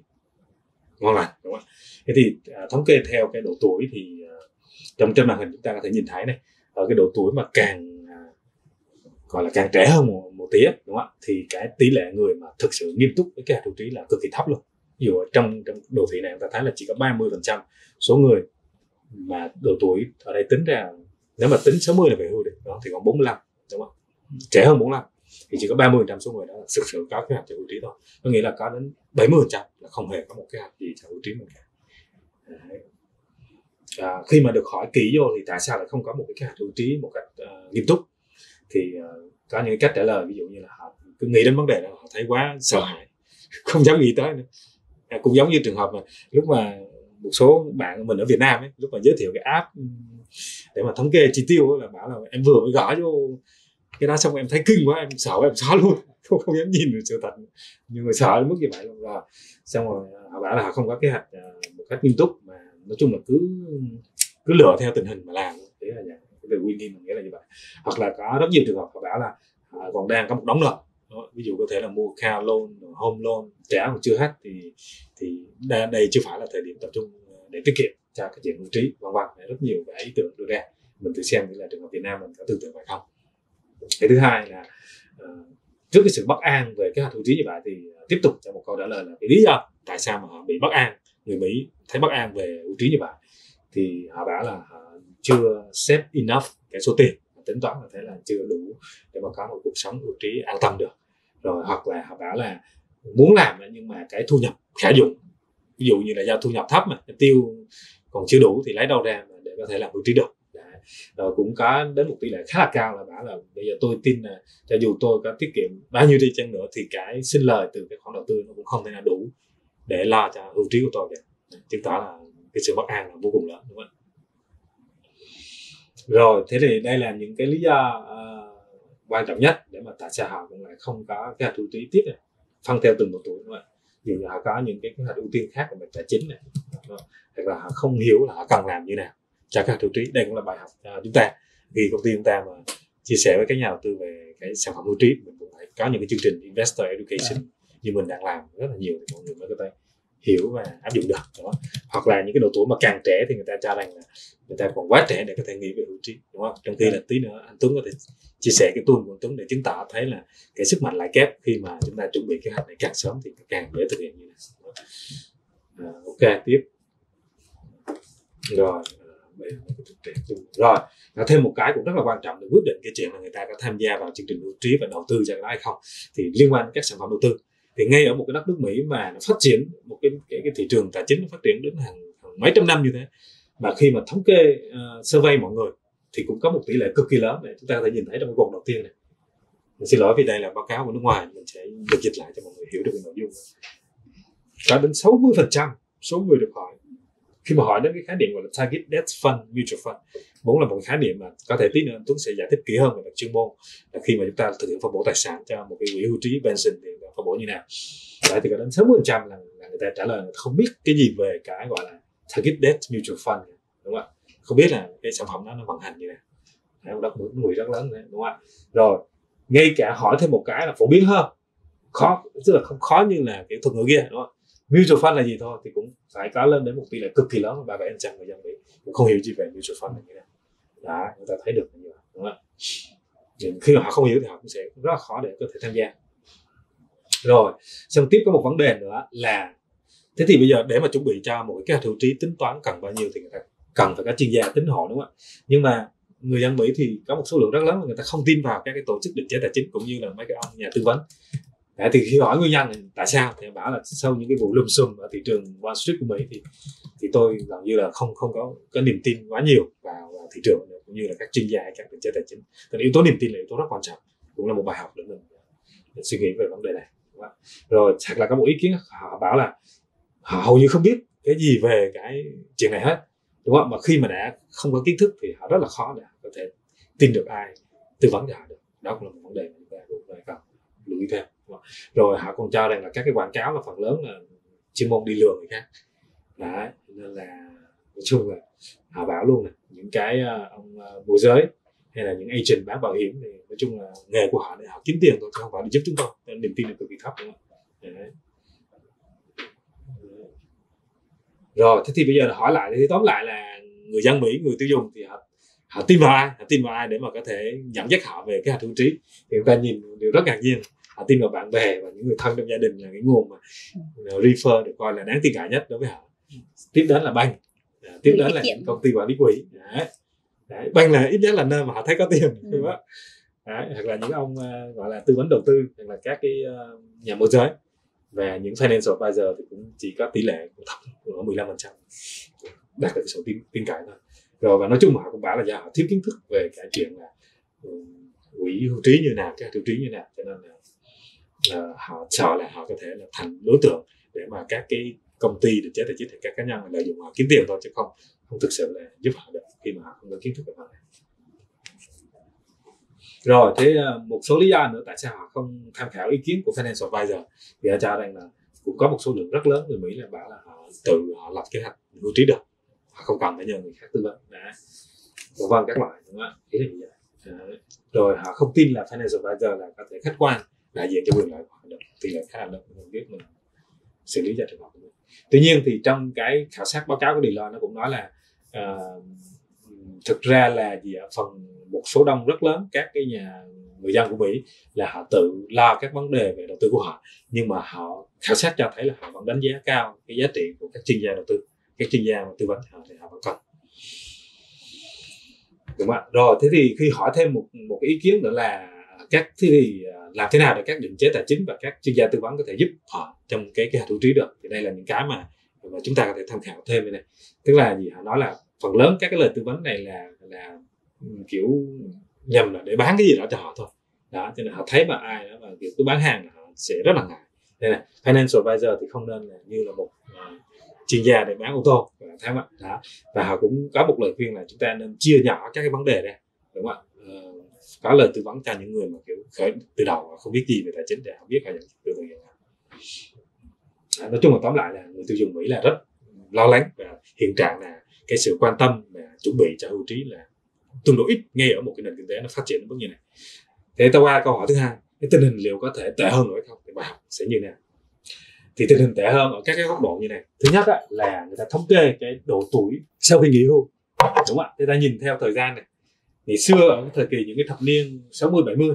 S2: ngon lành đúng không thế thì à, thống kê theo cái độ tuổi thì trong trên màn hình chúng ta có thể nhìn thấy này ở cái độ tuổi mà càng à, gọi là càng trẻ hơn một, một tía đúng không ạ? Thì cái tỷ lệ người mà thực sự nghiêm túc với cái hạt hưu trí là cực kỳ thấp luôn. Ví dụ ở trong trong đồ thị này chúng ta thấy là chỉ có 30% số người mà độ tuổi ở đây tính ra nếu mà tính 60 là về hưu đi đó thì còn 45 đúng không trẻ hơn 45 thì chỉ có 30% số người đó thực sự có cái hạt cho hưu trí thôi. Có nghĩa là có đến 70% là không hề có một cái hạt gì cho hưu trí mình cả. À, khi mà được hỏi kỹ vô thì tại sao lại không có một cái kế hoạch hưu trí một cách uh, nghiêm túc? Thì uh, có những cách trả lời ví dụ như là họ cứ nghĩ đến vấn đề đó họ thấy quá sợ hãi không dám nghĩ tới nữa. À, cũng giống như trường hợp mà lúc mà một số bạn mình ở Việt Nam ấy lúc mà giới thiệu cái app để mà thống kê chi tiêu ấy, là bảo là em vừa mới gõ vô cái đó xong em thấy kinh quá em sợ em xóa luôn không không dám nhìn được sự thật nhưng mà sợ đến mức như vậy luôn. Rồi xong rồi họ bảo là họ không có kế hoạch một cách nghiêm túc nói chung là cứ cứ lựa theo tình hình mà làm. Thế là cái từ win nghĩa là như vậy. Hoặc là có rất nhiều trường hợp họ bảo là à, còn đang có một đống nợ. Ví dụ có thể là mua car loan home loan trả còn chưa hết thì thì đây, đây chưa phải là thời điểm tập trung ờ, để tiết kiệm cho cái chuyện hưu trí vân vân. Rất nhiều cái ý tưởng đưa ra. Mình thử xem là trường hợp Việt Nam mình có tương tự vậy không. Cái thứ hai là uh, trước cái sự bất an về cái hạt hưu trí như vậy thì uh, tiếp tục cho một câu trả lời là cái lý do tại sao mà họ bị bất an người Mỹ thấy bất an về hưu trí như vậy, thì họ bảo là họ chưa save enough cái số tiền tính toán là thấy là chưa đủ để mà có một cuộc sống hưu trí an tâm được. Rồi hoặc là họ bảo là muốn làm nhưng mà cái thu nhập khả dụng, ví dụ như là do thu nhập thấp mà tiêu còn chưa đủ thì lấy đâu ra mà để có thể làm hưu trí được. Rồi cũng có đến một tỷ lệ khá là cao là bảo là bây giờ tôi tin là cho dù tôi có tiết kiệm bao nhiêu đi chăng nữa thì cái sinh lời từ cái khoản đầu tư nó cũng không thể nào đủ để lo cho hưu trí của tôi kìa. Chứng tỏ là cái sự bất an là vô cùng lớn đúng không rồi thế thì đây là những cái lý do uh, quan trọng nhất để mà tại sao họ cũng lại không có các ưu trí tiếp này phân theo từng độ tuổi đúng không ạ? Dù là họ có những cái kế hoạch ưu tiên khác của mình tài chính này hoặc là họ không hiểu là họ cần làm như nào cho các ưu trí. Đây cũng là bài học cho chúng ta. Khi công ty chúng ta mà chia sẻ với các nhà đầu tư về cái sản phẩm ưu trí mình cũng phải có những cái chương trình investor education à như mình đang làm rất là nhiều thì mọi người mới có thể hiểu và áp dụng được đó hoặc là những cái độ tuổi mà càng trẻ thì người ta cho rằng là người ta còn quá trẻ để có thể nghĩ về hữu trí đúng không? Trong khi là tí nữa anh Tuấn có thể chia sẻ cái tool của anh Tuấn để chứng tỏ thấy là cái sức mạnh lại kép khi mà chúng ta chuẩn bị kế hoạch này càng sớm thì càng dễ thực hiện như này à, ok tiếp. Rồi à, rồi à, thêm một cái cũng rất là quan trọng để quyết định cái chuyện là người ta có tham gia vào chương trình hữu trí và đầu tư cho cái đó hay không. Thì liên quan đến các sản phẩm đầu tư thì ngay ở một cái đất nước Mỹ mà nó phát triển một cái cái, cái thị trường tài chính nó phát triển đến hàng, hàng mấy trăm năm như thế mà khi mà thống kê uh, survey mọi người thì cũng có một tỷ lệ cực kỳ lớn để chúng ta có thể nhìn thấy trong cái gục đầu tiên này. Mình xin lỗi vì đây là báo cáo của nước ngoài mình sẽ được dịch lại cho mọi người hiểu được cái nội dung. Có đến 60% số người được hỏi. Khi mà hỏi đến cái khái niệm gọi là target debt fund mutual fund vốn là một khái niệm mà có thể tí nữa Tuấn sẽ giải thích kỹ hơn về mặt chuyên môn. Là khi mà chúng ta thực hiện phân bổ tài sản cho một cái quỹ hưu trí pension thì phân bổ như nào? Đấy thì có đến 60 trăm là, là người ta trả lời là không biết cái gì về cái gọi là target debt mutual fund đúng không ạ? Không biết là cái sản phẩm đó nó vận hành như nào. Đấy, một đất rất lớn đấy, đúng không ạ? Rồi ngay cả hỏi thêm một cái là phổ biến hơn. Khó tức là không khó như là cái thuật ngữ kia đúng không mutual fund là gì thôi thì cũng phải có lên đến một tỷ lệ cực kỳ lớn ba bảy phần trăm người dân mỹ cũng không hiểu gì về mutual fund là như nào đó người ta thấy được như vậy, đúng không khi mà họ không hiểu thì họ cũng sẽ rất là khó để có thể tham gia. Rồi, xong tiếp có một vấn đề nữa là, thế thì bây giờ để mà chuẩn bị cho một cái kế trí tính toán cần bao nhiêu thì người ta cần phải có chuyên gia tính hộ, đúng không ạ? Nhưng mà người dân Mỹ thì có một số lượng rất lớn mà người ta không tin vào các cái tổ chức định chế tài chính cũng như là mấy cái ông nhà tư vấn. Đấy, thì khi hỏi nguyên nhân thì tại sao thì bảo là sau những cái vụ lùm xùm ở thị trường Wall Street của Mỹ thì thì tôi gần như là không không có có niềm tin quá nhiều vào, vào thị trường cũng như là các chuyên gia các định chế tài chính. thì yếu tố niềm tin là yếu tố rất quan trọng cũng là một bài học để mình, mình suy nghĩ về vấn đề này. Rồi hoặc là có một ý kiến họ bảo là họ hầu như không biết cái gì về cái chuyện này hết đúng không? Mà khi mà đã không có kiến thức thì họ rất là khó để có thể tin được ai tư vấn cho họ được. Đó cũng là một vấn đề mà chúng ta cũng phải cần lưu ý thêm rồi họ còn cho rằng là các cái quảng cáo là phần lớn là chuyên môn đi lừa người khác. Đấy, nên là nói chung là họ bảo luôn là những cái ờ, ông ờ, môi giới hay là những agent bán bảo hiểm thì nói chung là nghề của họ để họ kiếm tiền thôi, chứ không phải để giúp chúng tôi. Nên niềm tin là cực kỳ thấp đúng không đấy. rồi, thế thì bây giờ là hỏi lại, thì tóm lại là người dân mỹ, người tiêu dùng thì họ họ tin vào ai? Họ tin vào ai để mà có thể dẫn dắt họ về cái hạt hữu trí? Thì chúng ta nhìn điều rất ngạc nhiên họ tin vào bạn bè và những người thân trong gia đình là cái nguồn mà ừ. refer được coi là đáng tin cậy nhất đối với họ. Tiếp đến là banh tiếp đến là công ty quản lý quỹ. Đấy. đấy banh là ít nhất là nơi mà họ thấy có tiền ừ. đúng không đấy. hoặc là những ông uh, gọi là tư vấn đầu tư hoặc là các cái uh, nhà môi giới. Và những financial advisor thì cũng chỉ có tỷ lệ cũng thấp ở 15 phần trăm. Đạt được số tin tin cậy thôi. Rồi và nói chung họ cũng bảo là do họ thiếu kiến thức về cái chuyện là um, quỹ hưu trí như nào các hưu trí như nào. Cho nên là uh, họ sợ là họ có thể là thành đối tượng để mà các cái công ty định chế tài chính thì các cá nhân lợi dụng họ kiếm tiền thôi chứ không không thực sự là giúp họ được khi mà họ không có kiến thức về phần này rồi thế ờ, một số lý do nữa tại sao họ không tham khảo ý kiến của financial advisor. Vì họ cho rằng là cũng có một số lượng rất lớn người Mỹ là bảo là họ tự họ lập kế hoạch hưu trí được. Họ không cần phải nhờ người khác tư vấn. Đã vân vân các loại đúng không ạ? Ý là như vậy. Rồi họ không tin là financial advisor là có thể khách quan đại diện cho quyền lợi của họ được thì là khá là lớn mình biết mình xử lý ra trường hợp của mình tuy nhiên thì trong cái khảo sát báo cáo của Deloitte nó cũng nói là uh, thực ra là gì ạ? Phần một số đông rất lớn các cái nhà người dân của Mỹ là họ tự lo các vấn đề về đầu tư của họ. Nhưng mà họ khảo sát cho thấy là họ vẫn đánh giá cao cái giá trị của các chuyên gia đầu tư. Các chuyên gia mà tư vấn họ thì họ vẫn cần đúng không ạ? Rồi thế thì khi hỏi thêm một một cái ý kiến nữa là các thế thì à, làm thế nào để các định chế tài chính và các chuyên gia tư vấn có thể giúp họ trong cái kế hoạch hưu trí được. Thì đây là những cái mà mà chúng ta có thể tham khảo thêm này. Tức là gì? Họ nói là phần lớn các cái lời tư vấn này là là ừ, kiểu nhầm là để bán cái gì đó cho họ thôi. Đó cho nên họ thấy mà ai đó mà kiểu cứ bán hàng họ sẽ rất là ngại. Đây này financial advisor thì không nên là như là một uh, chuyên gia để bán ô tô thấy không ạ đó. Và họ cũng có một lời khuyên là chúng ta nên chia nhỏ các cái vấn đề ra đúng không ạ? Uh, có lời tư vấn cho những người mà kiểu khởi từ đầu không biết gì về tài chính để họ biết là nhận từ từ à, nói chung là tóm lại là người tiêu dùng mỹ là rất lo lắng và hiện trạng là cái sự quan tâm và chuẩn bị cho hưu trí là tương đối ít ngay ở một cái nền kinh tế nó phát triển đến như này. Thế ta qua câu hỏi thứ hai cái tình hình liệu có thể tệ hơn nữa hay không? Thì bài học sẽ như thế nào? Thì tình hình tệ hơn ở các cái góc độ như này. Thứ nhất á, là người ta thống kê cái độ tuổi sau khi nghỉ hưu. Đúng không ạ? Người ta nhìn theo thời gian này ngày xưa ở thời kỳ những cái thập niên 60 70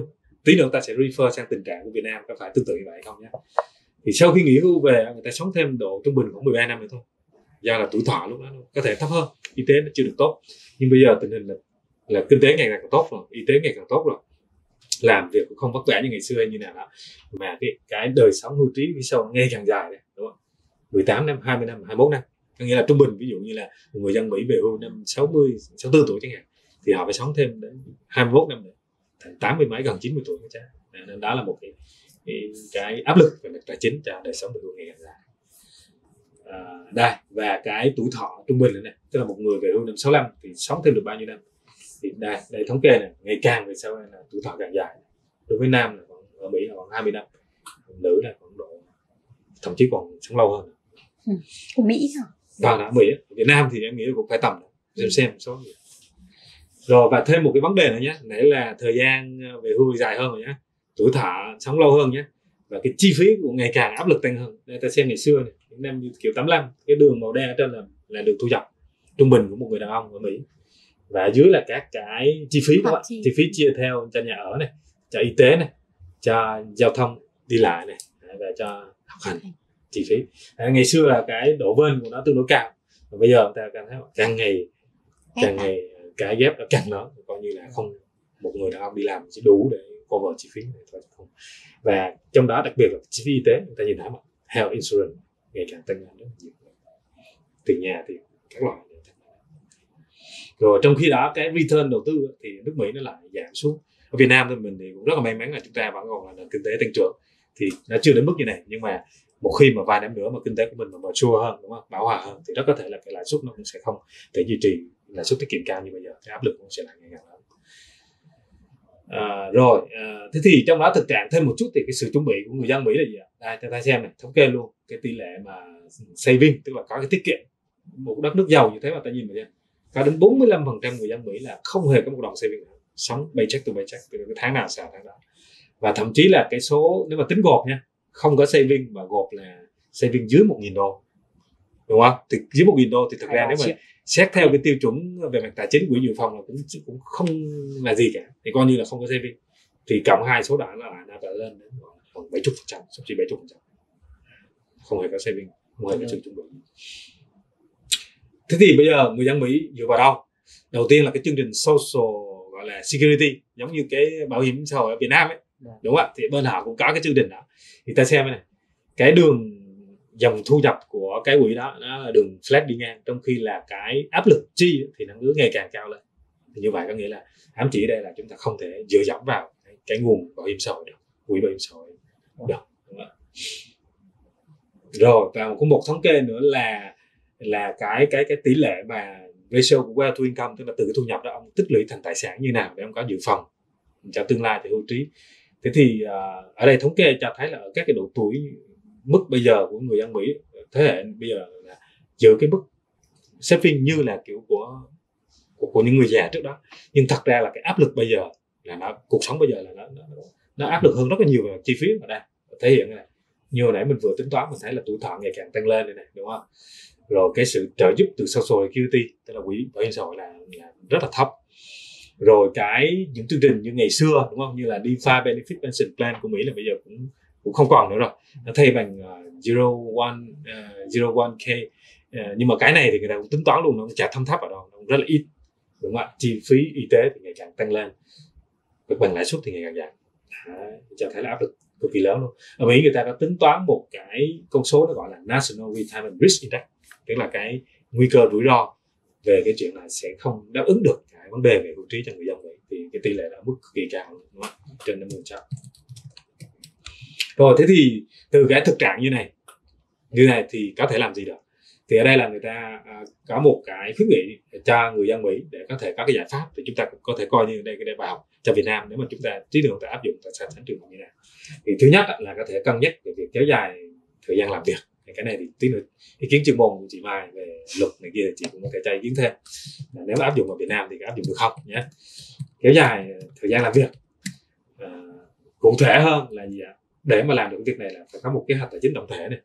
S2: tí nữa ta sẽ refer sang tình trạng của Việt Nam có phải tương tự như vậy không nhé? Thì sau khi nghỉ hưu về người ta sống thêm độ trung bình khoảng 13 năm nữa thôi. Do là tuổi thọ lúc đó có thể thấp hơn y tế nó chưa được tốt. Nhưng bây giờ tình hình là, là kinh tế ngày càng tốt rồi y tế ngày càng tốt rồi. Làm việc cũng không vất vả như ngày xưa hay như nào đó. Mà cái cái đời sống hưu trí phía sau ngày càng dài đấy đúng không? 18 năm 20 năm 21 năm. Có nghĩa là trung bình ví dụ như là người dân Mỹ về hưu năm 60 64 tuổi chẳng hạn thì họ phải sống thêm đến 21 năm nữa. Thành 80 mấy gần 90 tuổi cha nên đó là một cái, cái, cái áp lực về mặt tài chính cho đời sống hưu ngày càng dài à, đây và cái tuổi thọ trung bình này tức là một người về hưu năm 65 thì sống thêm được bao nhiêu năm? Thì đây đây thống kê này ngày càng về sau này là tuổi thọ càng dài. Đối với nam là còn ở mỹ là còn 20 năm nữ là khoảng độ thậm chí còn sống lâu hơn
S4: ừ. của mỹ hả?
S2: Vâng ở mỹ việt nam thì em nghĩ cũng phải tầm xem xem số gì rồi và thêm một cái vấn đề nữa nhé đấy là thời gian về hưu dài hơn rồi nhé tuổi thọ sống lâu hơn nhé và cái chi phí cũng ngày càng áp lực tăng hơn. Đây ta xem ngày xưa này những năm kiểu 85 cái đường màu đen ở trên là là được thu nhập trung bình của một người đàn ông ở Mỹ. Và dưới là các cái chi phí đó chi. chi phí chia theo cho nhà ở này cho y tế này cho giao thông đi lại này và cho học hành chi phí. À, ngày xưa là cái độ vên của nó tương đối cao và bây giờ ta cảm thấy càng ngày càng ngày cái ghép nó càng lớn coi như là không một người đàn ông đi làm chỉ đủ để cover chi phí này thôi không. Và trong đó đặc biệt là chi phí y tế người ta nhìn thấy mà health insurance ngày càng tăng lên rất nhiều. Tiền nhà thì các loại. Rồi trong khi đó cái return đầu tư thì nước Mỹ nó lại giảm xuống. Ở Việt Nam thì mình thì cũng rất là may mắn là chúng ta vẫn còn là nền kinh tế tăng trưởng. Thì nó chưa đến mức như này nhưng mà một khi mà vài năm nữa mà kinh tế của mình mà mature hơn đúng không? Bảo hòa hơn thì rất có thể là cái lãi suất nó cũng sẽ không thể duy trì lãi suất tiết kiệm cao như bây giờ cái áp lực cũng sẽ lại ngày càng lớn. À, rồi à, thế thì trong đó thực trạng thêm một chút thì cái sự chuẩn bị của người dân Mỹ là gì ạ? Đây cho ta xem này thống kê luôn cái tỷ lệ mà saving tức là có cái tiết kiệm. Một đất nước giàu như thế mà ta nhìn vào xem có đến 45% người dân Mỹ là không hề có một đồng saving nào sống paycheck to paycheck từ cái tháng nào xài tháng đó. Và thậm chí là cái số nếu mà tính gộp nha không có saving mà gộp là saving dưới 1.000 đô đúng không? Thì dưới 1.000 đô thì thực ra nếu mà xét theo cái tiêu chuẩn về mặt tài chính quỹ dự phòng là cũng cũng không là gì cả. Thì coi như là không có saving thì cộng hai số đó là đã lên đến khoảng 70 phần trăm sắp xỉ 70 phần trăm. Không hề có saving không hề có sự chuẩn bị. Thế thì bây giờ người dân Mỹ dựa vào đâu? Đầu tiên là cái chương trình social gọi là security giống như cái bảo hiểm xã hội ở Việt Nam ấy. Dạ. đúng không ạ? Thì bên họ cũng có cái chương trình đó. Thì ta xem này. Cái đường dòng thu nhập của cái quỹ đó nó là đường flat đi ngang. Trong khi là cái áp lực chi thì nó cứ ngày càng cao lên. Thì như vậy có nghĩa là ám chỉ đây là chúng ta không thể dựa dẫm vào cái, cái nguồn bảo hiểm xã hội được quỹ bảo hiểm xã hội được đúng không? rồi và cũng một thống kê nữa là là cái cái cái tỷ lệ mà ratio của wealth to income tức là từ cái thu nhập đó ông tích lũy thành tài sản như nào để ông có dự phòng cho tương lai thì hưu trí. Thế thì uh, ở đây thống kê cho thấy là ở các cái độ tuổi mức bây giờ của người dân Mỹ thế hệ bây giờ là giữ cái mức saving như là kiểu của của, của những người già trước đó. Nhưng thật ra là cái áp lực bây giờ là nó cuộc sống bây giờ là nó nó, nó áp lực hơn rất là nhiều về chi phí ở đây. Thể hiện này như hồi nãy mình vừa tính toán mình thấy là tuổi thọ ngày càng tăng lên này, này đúng không? Rồi cái sự trợ giúp từ social security tức là quỹ bảo hiểm xã hội là, là rất là thấp. Rồi cái những chương trình như ngày xưa đúng không? Như là DeFi Benefit Pension Plan của Mỹ là bây giờ cũng cũng không còn nữa rồi. Nó thay bằng uh, zero one uh, zero one k. Uh, nhưng mà cái này thì người ta cũng tính toán luôn nó chả thâm thấp ở đâu nó cũng rất là ít đúng không ạ? Chi phí y tế thì ngày càng tăng lên mặt bằng lãi suất thì ngày càng giảm. Đấy, cho thấy là áp lực cực kỳ lớn luôn. Ở Mỹ người ta có tính toán một cái con số nó gọi là National Retirement Risk Index tức là cái nguy cơ rủi ro về cái chuyện là sẽ không đáp ứng được cái vấn đề về hưu trí cho người dân Mỹ thì cái tỷ lệ là mức cực kỳ cao đúng không? trên 50 trăm rồi thế thì từ cái thực trạng như này như này thì có thể làm gì được? Thì ở đây là người ta à, có một cái khuyến nghị cho người dân Mỹ để có thể có cái giải pháp thì chúng ta cũng có thể coi như đây cái đề bài học cho Việt Nam nếu mà chúng ta trí đường ta áp dụng tại sản xuất trường như này thì thứ nhất là có thể cân nhắc về việc kéo dài thời gian làm việc. Thì cái này thì tí nữa ý kiến chuyên môn của chị Mai về luật này kia thì chị cũng có thể cho ý kiến thêm. Nếu mà áp dụng ở Việt Nam thì có áp dụng được không nhé? Kéo dài thời gian làm việc à, cụ thể hơn là gì ạ? Để mà làm được việc này là phải có một kế hoạch tài chính tổng thể này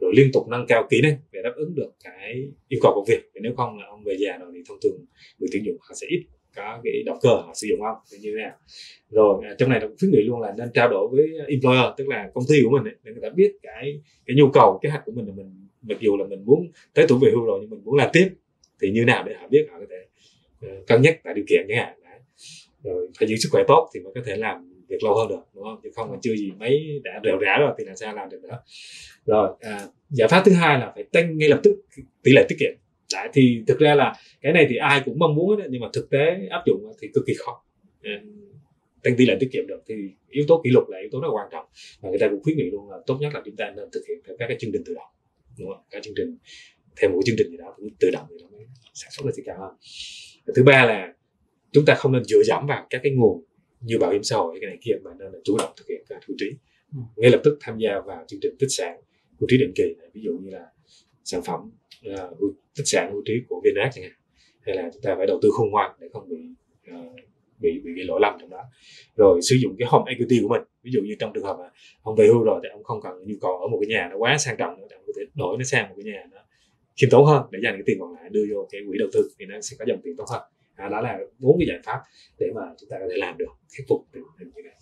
S2: rồi liên tục nâng cao kỹ năng để đáp ứng được cái yêu cầu công việc. Nếu không là ông về già rồi thì thông thường người tuyển dụng họ sẽ ít có cái động cơ họ sử dụng không thì như thế nào. Rồi à, trong này cũng khuyến nghị luôn là nên trao đổi với employer tức là công ty của mình ấy, để người ta biết cái cái nhu cầu kế hoạch của mình là mình mặc dù là mình muốn tới tuổi về hưu rồi nhưng mình muốn làm tiếp thì như nào để họ biết họ có thể uh, cân nhắc tại điều kiện chẳng hạn rồi phải giữ sức khỏe tốt thì mới có thể làm việc lâu hơn được đúng không? Chứ không mà chưa gì mấy đã rệu rã rồi thì làm sao làm được nữa. Rồi à, giải pháp thứ hai là phải tăng ngay lập tức tỷ lệ tiết kiệm. Đấy, thì thực ra là cái này thì ai cũng mong muốn đấy, nhưng mà thực tế áp dụng thì cực kỳ khó. À, tăng tỷ lệ tiết kiệm được thì yếu tố kỷ luật là yếu tố rất quan trọng. Và người ta cũng khuyến nghị luôn là tốt nhất là chúng ta nên thực hiện theo các cái chương trình tự động đúng không? Các chương trình theo một chương trình gì đó cũng tự động thì nó mới sản xuất ra thì cao hơn. Thứ ba là chúng ta không nên dựa dẫm vào các cái nguồn như bảo hiểm xã hội cái này kia mà nên là chủ động thực hiện các hưu trí. Ừ. ngay lập tức tham gia vào chương trình tích sản hưu trí định kỳ ví dụ như là sản phẩm uh, tích sản hưu trí của Vinrad chẳng hạn hay là chúng ta phải đầu tư khôn ngoan để không bị uh, bị bị, bị lỗi lầm trong đó. Rồi sử dụng cái home equity của mình ví dụ như trong trường hợp mà ông về hưu rồi thì ông không cần nhu cầu ở một cái nhà nó quá sang trọng nữa thì ông có thể đổi nó sang một cái nhà nó khiêm tốn hơn để dành cái tiền còn lại đưa vô cái quỹ đầu tư thì nó sẽ có dòng tiền tốt hơn à, đó là bốn cái giải pháp để mà chúng ta có thể làm được khắc phục tình hình như này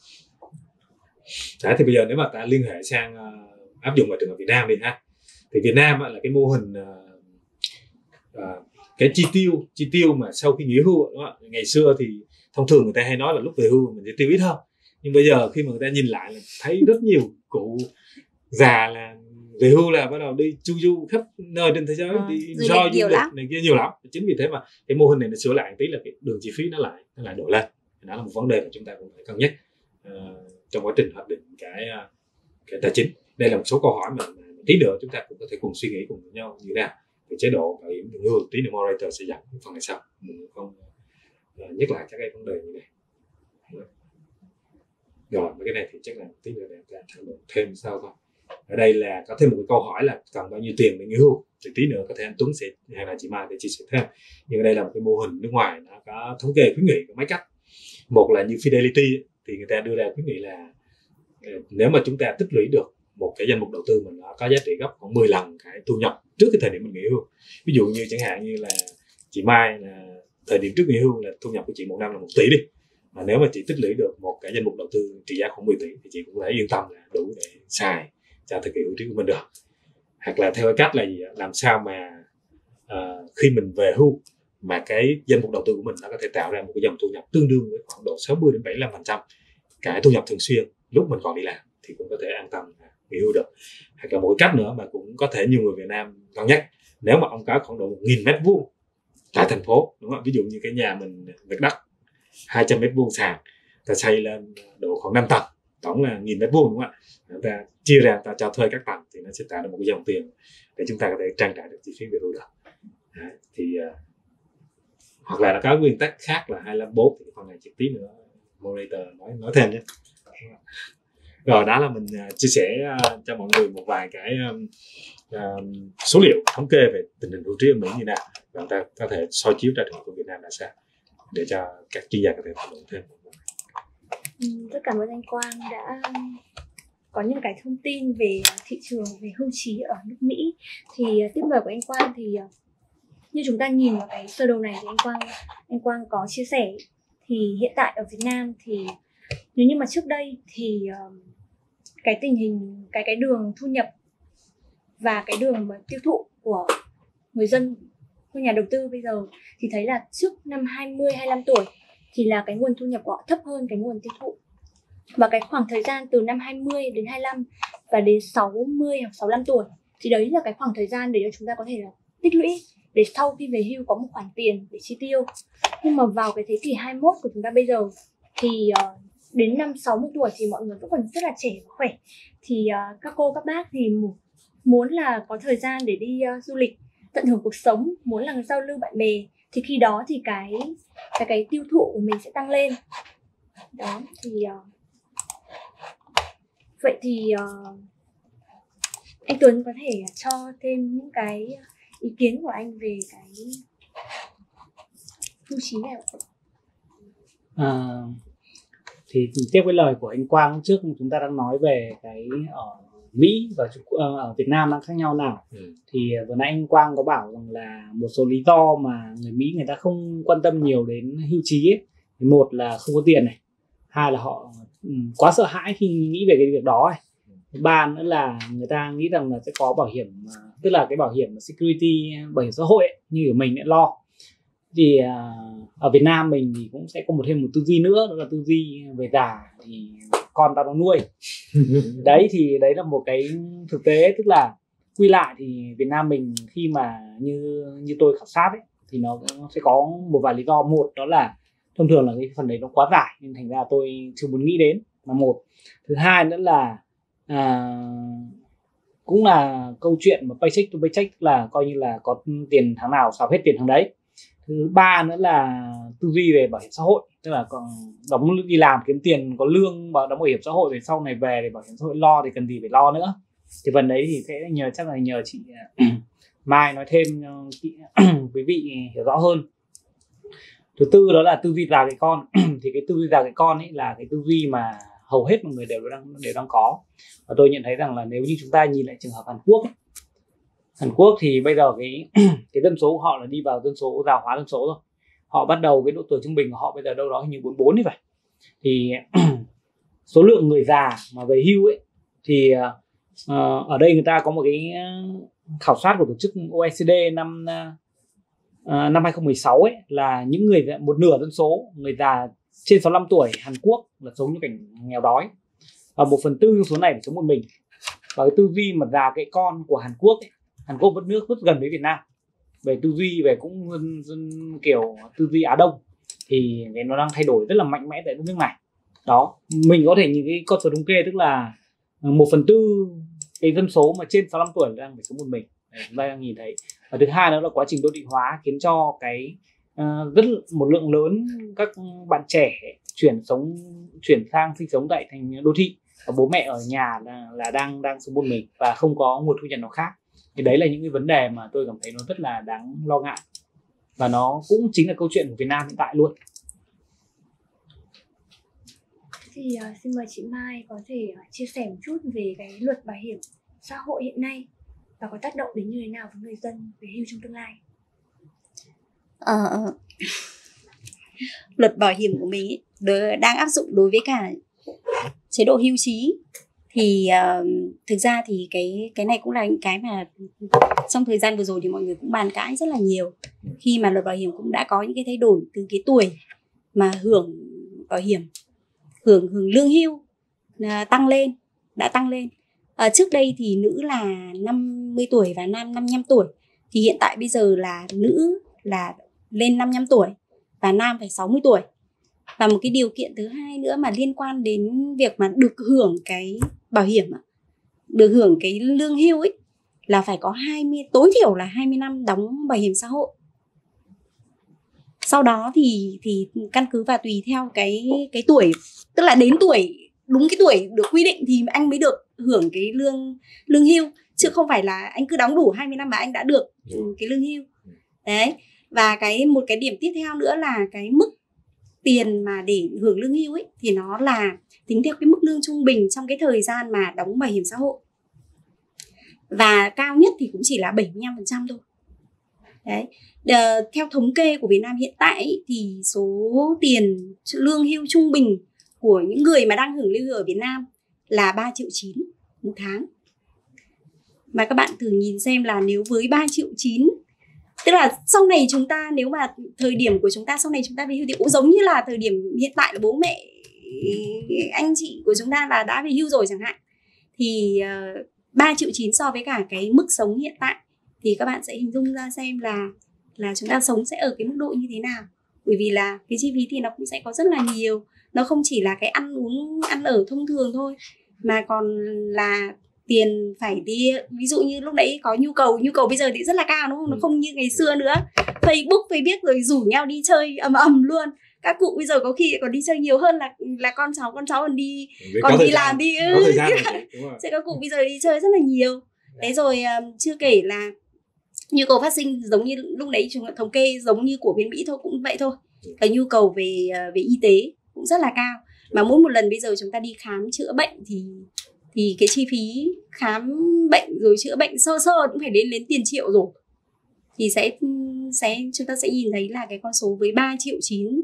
S2: Đấy, thì bây giờ nếu mà ta liên hệ sang uh, áp dụng vào trường hợp Việt Nam đi ha. Thì Việt Nam uh, là cái mô hình uh, uh, cái chi tiêu chi tiêu mà sau khi nghỉ hưu đúng không? ngày xưa thì thông thường người ta hay nói là lúc về hưu mình sẽ tiêu ít hơn. Nhưng bây giờ khi mà người ta nhìn lại là thấy rất nhiều cụ già là về hưu là bắt đầu đi chu du khắp nơi trên thế giới à, đi do du lịch này kia nhiều lắm. Chính vì thế mà cái mô hình này nó sửa lại tí là cái đường chi phí nó lại nó lại đổi lên. Đó là một vấn đề mà chúng ta cũng phải cân nhắc uh, trong quá trình hoạch định cái uh, cái tài chính. Đây là một số câu hỏi mà, mà tí nữa chúng ta cũng có thể cùng suy nghĩ cùng với nhau như thế nào về chế độ bảo hiểm tiền hưu tí nữa moderator sẽ dẫn phần này sau. Mình không uh, nhắc lại các cái vấn đề như này. Rồi cái này thì chắc là tí nữa để ta thảo luận thêm sau thôi ở đây là có thêm một cái câu hỏi là cần bao nhiêu tiền để nghỉ hưu thì tí nữa có thể anh Tuấn sẽ, hay là chị Mai để chia sẻ thêm. Nhưng đây là một cái mô hình nước ngoài nó có thống kê khuyến nghị có mấy cách. Một là như Fidelity thì người ta đưa ra khuyến nghị là ờ, nếu mà chúng ta tích lũy được một cái danh mục đầu tư mình nó có giá trị gấp khoảng 10 lần cái thu nhập trước cái thời điểm mình nghỉ hưu. Ví dụ như chẳng hạn như là chị Mai là thời điểm trước nghỉ hưu là thu nhập của chị một năm là một tỷ đi. Mà nếu mà chị tích lũy được một cái danh mục đầu tư trị giá khoảng 10 tỷ thì chị cũng có thể yên tâm là đủ để xài cho thực hiện hưu trí của mình được. Hoặc là theo cái cách là gì làm sao mà uh, khi mình về hưu mà cái danh mục đầu tư của mình nó có thể tạo ra một cái dòng thu nhập tương đương với khoảng độ 60 đến 75 phần trăm cái thu nhập thường xuyên lúc mình còn đi làm thì cũng có thể an tâm nghỉ hưu được. Hoặc là một cách nữa mà cũng có thể nhiều người Việt Nam cân nhắc nếu mà ông có khoảng độ một nghìn mét vuông tại thành phố đúng không ví dụ như cái nhà mình việc đất 200 mét vuông sàn ta xây lên độ khoảng 5 tầng tổng là nghìn mét vuông đúng không ạ? Chúng ta chia ra ta cho thuê các tầng thì nó sẽ tạo ra một cái dòng tiền để chúng ta có thể trang trải được chi phí về hưu được thì uh, hoặc là nó có nguyên tắc khác là 254 thì phần này trực tiếp nữa moderator nói nói thêm nhé. Rồi đó là mình uh, chia sẻ uh, cho mọi người một vài cái um, um, số liệu thống kê về tình hình hưu trí ở Mỹ như nào. Và ta có thể soi chiếu ra trường của Việt Nam là sao để cho các chuyên gia có thể thảo luận thêm
S1: rất cảm ơn anh Quang đã có những cái thông tin về thị trường, về hưu trí ở nước Mỹ. Thì ờ, tiếp lời của anh Quang thì ờ, như chúng ta nhìn vào cái sơ đồ này thì anh Quang anh Quang có chia sẻ. Thì hiện tại ở Việt Nam thì nếu như mà trước đây thì ờ, cái tình hình, cái cái đường thu nhập và cái đường mà tiêu thụ của người dân, của nhà đầu tư bây giờ thì thấy là trước năm 20 25 tuổi thì là cái nguồn thu nhập của họ thấp hơn cái nguồn tiêu thụ. Và cái khoảng thời gian từ năm 20 đến 25 và đến 60 hoặc 65 tuổi thì đấy là cái khoảng thời gian để cho chúng ta có thể là tích lũy để sau khi về hưu có một khoản tiền để chi tiêu. Nhưng mà vào cái thế kỷ 21 của chúng ta bây giờ thì uh, đến năm 60 tuổi thì mọi người vẫn còn rất là trẻ và khỏe. Thì uh, các cô các bác thì muốn là có thời gian để đi uh, du lịch tận hưởng cuộc sống muốn là giao lưu bạn bè thì khi đó thì cái cái cái tiêu thụ của mình sẽ tăng lên đó thì uh, vậy thì uh, anh Tuấn có thể cho thêm những cái ý kiến của anh về cái tiêu chí này không?
S3: À, thì tiếp với lời của anh Quang trước chúng ta đang nói về cái ở Mỹ và ở Việt Nam đang khác nhau nào ừ. thì vừa nãy anh Quang có bảo rằng là một số lý do mà người Mỹ người ta không quan tâm nhiều đến hưu trí ấy. một là không có tiền này hai là họ ừ, quá sợ hãi khi nghĩ về cái việc đó ấy. ba nữa là người ta nghĩ rằng là sẽ có bảo hiểm à, tức là cái bảo hiểm security bảo hiểm xã hội ấy, như của mình lại lo thì ở Việt Nam mình thì cũng sẽ có một thêm một tư duy nữa đó là tư duy về già thì con tao nó nuôi. Đấy thì đấy là một cái thực tế tức là quy lại thì Việt Nam mình khi mà như như tôi khảo sát ấy thì nó sẽ có một vài lý do. Một đó là thông thường là cái phần đấy nó quá dài nên thành ra tôi chưa muốn nghĩ đến là một. Thứ hai nữa là à, cũng là câu chuyện mà paycheck to paycheck là coi như là có tiền tháng nào xào hết tiền tháng đấy thứ ba nữa là tư duy về bảo hiểm xã hội tức là còn đóng đi làm kiếm tiền có lương bảo đóng bảo hiểm xã hội rồi sau này về để bảo hiểm xã hội lo thì cần gì phải lo nữa. Thì phần đấy thì sẽ nhờ chắc là nhờ chị à, Mai nói thêm chị, à, quý vị hiểu rõ hơn. Thứ tư đó là tư duy già cái con. Thì cái tư duy già cái con ấy là cái tư duy mà hầu hết mọi người đều đang đều đang có. Và tôi nhận thấy rằng là nếu như chúng ta nhìn lại trường hợp Hàn Quốc ấy, Hàn Quốc thì bây giờ cái cái dân số của họ là đi vào dân số già hóa dân số rồi họ bắt đầu cái độ tuổi trung bình của họ bây giờ đâu đó hình như 44 như vậy thì số lượng người già mà về hưu ấy thì uh, ở đây người ta có một cái ờ, khảo sát của tổ chức OECD năm uh, năm 2016 ấy là những người một nửa dân số người già trên 65 tuổi Hàn Quốc là sống trong cảnh nghèo đói. Và một phần tư số này phải sống một mình. Và cái tư duy mà già cái con của Hàn Quốc ấy, Hàn Quốc vẫn nước rất gần với Việt Nam. Về tư duy về cũng dân, dân, kiểu tư duy Á Đông thì cái nó đang thay đổi rất là mạnh mẽ tại nước này. Đó mình có thể nhìn cái con số thống kê tức là ờ, một phần tư cái dân số mà trên 65 tuổi đang phải sống một mình. Đấy, chúng ta đang nhìn thấy. Và thứ hai nữa là quá trình đô thị hóa khiến cho cái uh, rất một lượng lớn các bạn trẻ chuyển sống chuyển sang sinh sống tại thành đô thị. Và bố mẹ ở nhà là, là đang đang sống một mình và không có nguồn thu nhập nào khác thì đấy là những cái vấn đề mà tôi cảm thấy nó rất là đáng lo ngại. Và nó cũng chính là câu chuyện của Việt Nam hiện tại luôn.
S1: Thì uh, xin mời chị Mai có thể uh, chia sẻ một chút về cái luật bảo hiểm xã hội hiện nay và có tác động đến như thế nào với người dân về hưu trong tương lai?
S4: Uh, luật bảo hiểm của mình ý, đang áp dụng đối với cả chế độ hưu trí thì uh, thực ra thì cái cái này cũng là những cái mà trong thời gian vừa rồi thì mọi người cũng bàn cãi rất là nhiều. Khi mà luật bảo hiểm cũng đã có những cái thay đổi từ cái tuổi mà hưởng bảo hiểm hưởng hưởng lương hưu uh, tăng lên đã tăng lên. Uh, trước đây thì nữ là 50 tuổi và nam 55 tuổi. Thì hiện tại bây giờ là nữ là lên 55 tuổi và nam phải 60 tuổi. Và một cái điều kiện thứ hai nữa mà liên quan đến việc mà được hưởng cái bảo hiểm được hưởng cái lương hưu ấy là phải có 20 tối thiểu là 20 năm đóng bảo hiểm xã hội. Sau đó thì thì căn cứ và tùy theo cái cái tuổi tức là đến tuổi đúng cái tuổi được quy định thì anh mới được hưởng cái lương lương hưu chứ không phải là anh cứ đóng đủ 20 năm mà anh đã được ừ, cái lương hưu. Đấy và cái một cái điểm tiếp theo nữa là cái mức tiền mà để hưởng lương hưu ấy thì nó là tính theo cái mức lương trung bình trong cái thời gian mà đóng bảo hiểm xã hội. Và cao nhất thì cũng chỉ là 75% thôi. Đấy Đờ, theo thống kê của Việt Nam hiện tại thì số tiền lương hưu trung bình của những người mà đang hưởng lương hưu ở Việt Nam là 3 triệu 9 một tháng. Mà các bạn thử nhìn xem là nếu với 3 triệu 9 tức là sau này chúng ta nếu mà thời điểm của chúng ta sau này chúng ta về hưu thì cũng giống như là thời điểm hiện tại là bố mẹ anh chị của chúng ta là đã về hưu rồi chẳng hạn. Thì uh, triệu chín so với cả cái mức sống hiện tại. Thì các bạn sẽ hình dung ra xem là là chúng ta sống sẽ ở cái mức độ như thế nào. Bởi vì là cái chi phí thì nó cũng sẽ có rất là nhiều. Nó không chỉ là cái ăn uống ăn ở thông thường thôi mà còn là tiền phải đi ví dụ như lúc đấy có nhu cầu nhu cầu bây giờ thì rất là cao đúng không? Nó ừ. không như ngày xưa nữa. Facebook facebook rồi rủ nhau đi chơi ầm ầm luôn. Các cụ bây giờ có khi còn đi chơi nhiều hơn là là con cháu con cháu còn đi
S2: Vì
S4: còn đi
S2: gian,
S4: làm đi
S2: ừ.
S4: sẽ các cụ bây giờ đi chơi rất là nhiều. Đấy rồi um, chưa kể là nhu cầu phát sinh giống như lúc đấy chúng thống kê giống như của bên mỹ thôi cũng vậy thôi. Cái nhu cầu về ờ, về y tế cũng rất là cao. Mà mỗi một lần bây giờ chúng ta đi khám chữa bệnh thì thì cái chi phí khám bệnh rồi chữa bệnh sơ sơ cũng phải đến đến tiền triệu rồi. Thì sẽ sẽ chúng ta sẽ nhìn thấy là cái con số với 3 triệu 9